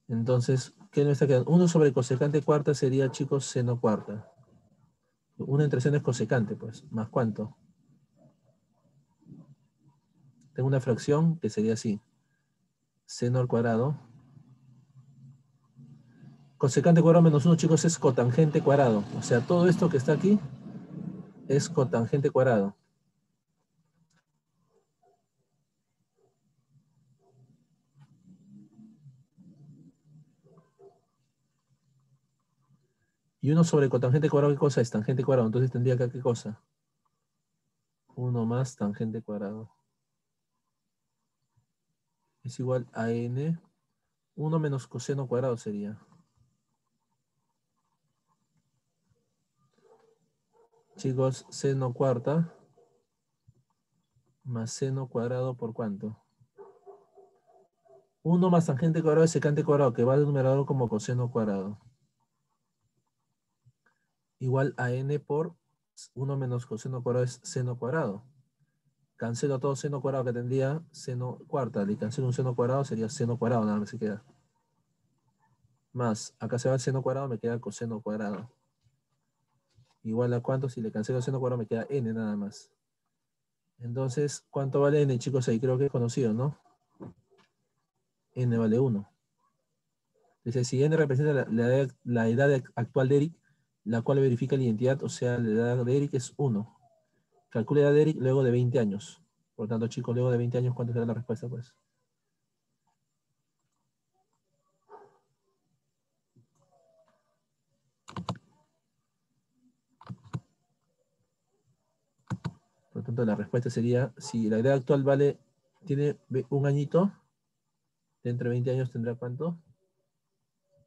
Entonces, ¿qué nos está quedando? 1 sobre cosecante cuarta sería, chicos, seno cuarta. Una entre seno es cosecante, pues. ¿Más cuánto? Tengo una fracción que sería así. Seno al cuadrado. Cosecante cuadrado menos 1, chicos, es cotangente cuadrado. O sea, todo esto que está aquí es cotangente cuadrado. Y uno sobre cotangente cuadrado, ¿qué cosa es? Tangente cuadrado. Entonces tendría acá, ¿qué cosa? Uno más tangente cuadrado. Es igual a n. 1 menos coseno cuadrado sería. Chicos, seno cuarta más seno cuadrado por cuánto? 1 más tangente cuadrado es secante cuadrado, que va al numerador como coseno cuadrado igual a n por 1 menos coseno cuadrado es seno cuadrado. Cancelo todo seno cuadrado que tendría seno cuarta. Le cancelo un seno cuadrado, sería seno cuadrado, nada más se queda. Más, acá se va el seno cuadrado, me queda coseno cuadrado. Igual a cuánto, si le cancelo el seno cuadrado me queda n nada más. Entonces, ¿cuánto vale n, chicos? Ahí creo que es conocido, ¿no? n vale 1. Dice, si n representa la, edad actual de Eric, la cual verifica la identidad, o sea, la edad de Eric es 1. Calcula la edad de Eric luego de 20 años. Por lo tanto, chicos, luego de 20 años, ¿cuánto será la respuesta? Pues Por lo tanto, la respuesta sería, si la edad actual vale, tiene un añito, dentro de 20 años tendrá cuánto?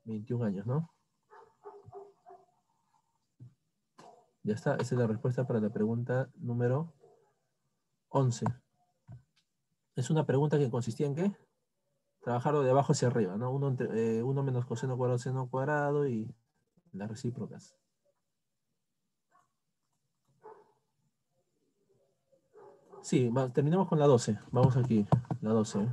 21 años, ¿no? Ya está, esa es la respuesta para la pregunta número 11. Es una pregunta que consistía en qué? Trabajarlo de abajo hacia arriba, ¿no? Uno, eh, uno menos coseno cuadrado, seno cuadrado y las recíprocas. Sí, terminamos con la 12. Vamos aquí, la 12.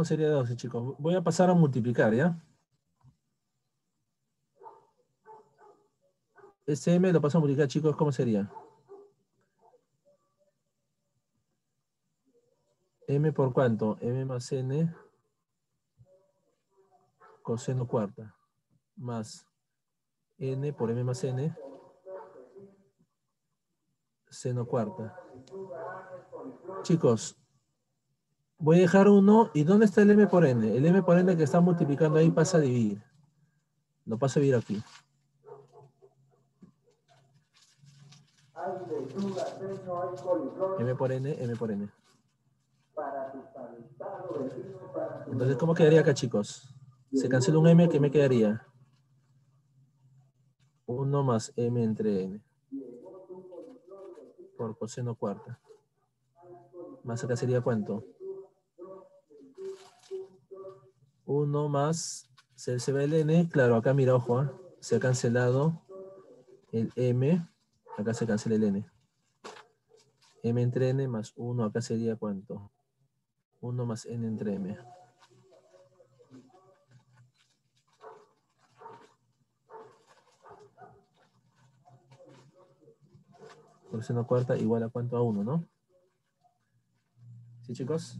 ¿Cómo sería 12, chicos? Voy a pasar a multiplicar, ¿ya? Este m lo paso a multiplicar, chicos, ¿cómo sería? m por cuánto? m más n coseno cuarta más n por m más n seno cuarta. Chicos, Voy a dejar uno. ¿Y dónde está el m por n? El m por n que está multiplicando ahí pasa a dividir. Lo paso a dividir aquí. M por n, m por n. Entonces, ¿cómo quedaría acá, chicos? Se cancela un m, ¿qué me quedaría? 1 más m entre n. Por coseno cuarta. Más acá sería cuánto? 1 más, se, se, ve el n, claro, acá mira, ojo, ¿ah? se ha cancelado el m, acá se cancela el n. m entre n más 1, acá sería cuánto? 1 más n entre m. Por seno cuarta igual a cuánto a 1, ¿no? ¿Sí, chicos?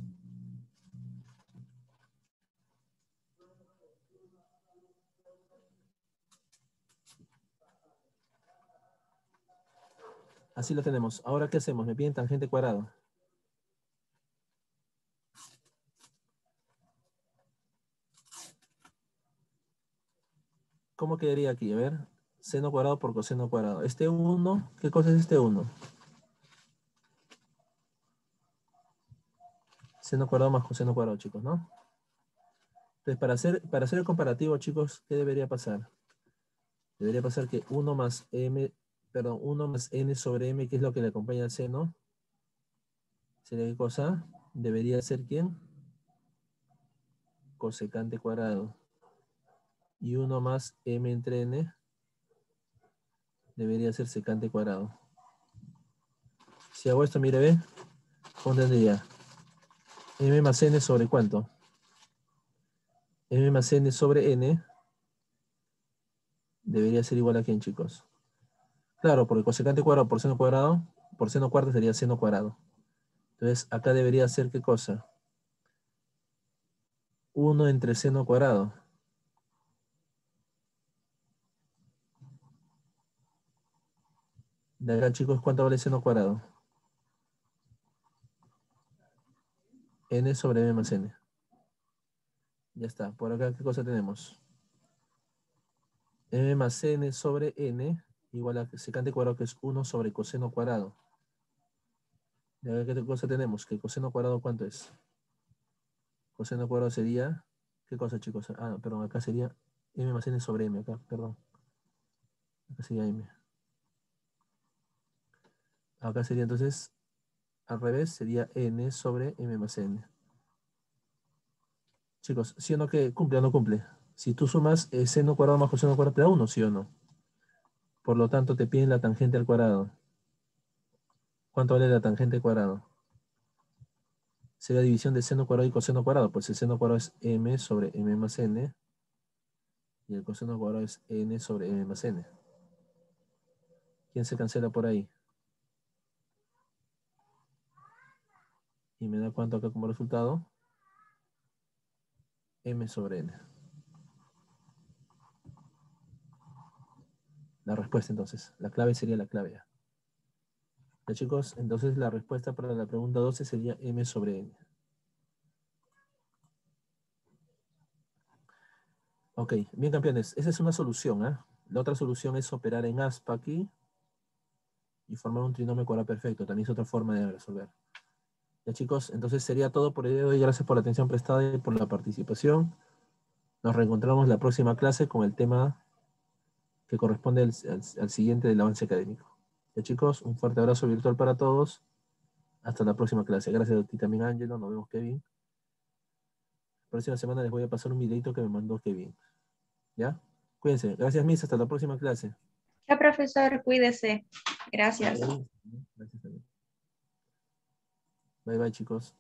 Así lo tenemos. Ahora, ¿qué hacemos? Me piden tangente cuadrado. ¿Cómo quedaría aquí? A ver, seno cuadrado por coseno cuadrado. Este 1, ¿qué cosa es este 1? Seno cuadrado más coseno cuadrado, chicos, ¿no? Entonces, para hacer, para hacer el comparativo, chicos, ¿qué debería pasar? Debería pasar que 1 más m perdón, 1 más n sobre m, que es lo que le acompaña al seno. ¿Sería qué cosa? Debería ser quién? Cosecante cuadrado. Y 1 más m entre n debería ser secante cuadrado. Si hago esto, mire, ve, ¿cómo tendría? m más n sobre cuánto? m más n sobre n debería ser igual a quién, chicos? Claro, porque cosecante cuadrado por seno cuadrado, por seno cuarto sería seno cuadrado. Entonces, acá debería ser ¿qué cosa? 1 entre seno cuadrado. De acá, chicos, ¿cuánto vale seno cuadrado? n sobre m más n. Ya está. Por acá, ¿qué cosa tenemos? m más n sobre n igual a secante cuadrado que es 1 sobre coseno cuadrado. ¿Y ver qué cosa tenemos? ¿Que coseno cuadrado cuánto es? Coseno cuadrado sería, ¿qué cosa chicos? Ah, perdón, acá sería m más n sobre m, acá, perdón. Acá sería m. Acá sería entonces, al revés, sería n sobre m más n. Chicos, ¿sí o no que cumple o no cumple? Si tú sumas eh, seno cuadrado más coseno cuadrado, te da 1, ¿sí o no? Por lo tanto, te piden la tangente al cuadrado. ¿Cuánto vale la tangente al cuadrado? Sería división de seno cuadrado y coseno cuadrado. Pues el seno cuadrado es m sobre m más n. Y el coseno cuadrado es n sobre m más n. ¿Quién se cancela por ahí? Y me da cuánto acá como resultado? m sobre n. La respuesta entonces. La clave sería la clave ya. Ya chicos, entonces la respuesta para la pregunta 12 sería m sobre n. Ok, bien campeones, esa es una solución. ¿eh? La otra solución es operar en aspa aquí y formar un trinomio cuadrado perfecto. También es otra forma de resolver. Ya chicos, entonces sería todo por el día de hoy. Gracias por la atención prestada y por la participación. Nos reencontramos la próxima clase con el tema que corresponde al, siguiente del avance académico. Ya chicos, un fuerte abrazo virtual para todos. Hasta la próxima clase. Gracias a ti también, Ángelo. Nos vemos, Kevin. La próxima semana les voy a pasar un videito que me mandó Kevin. ¿Ya? Cuídense. Gracias, Miss. Hasta la próxima clase. Ya, profesor. Cuídese. Gracias. Gracias. Bye, bye, chicos.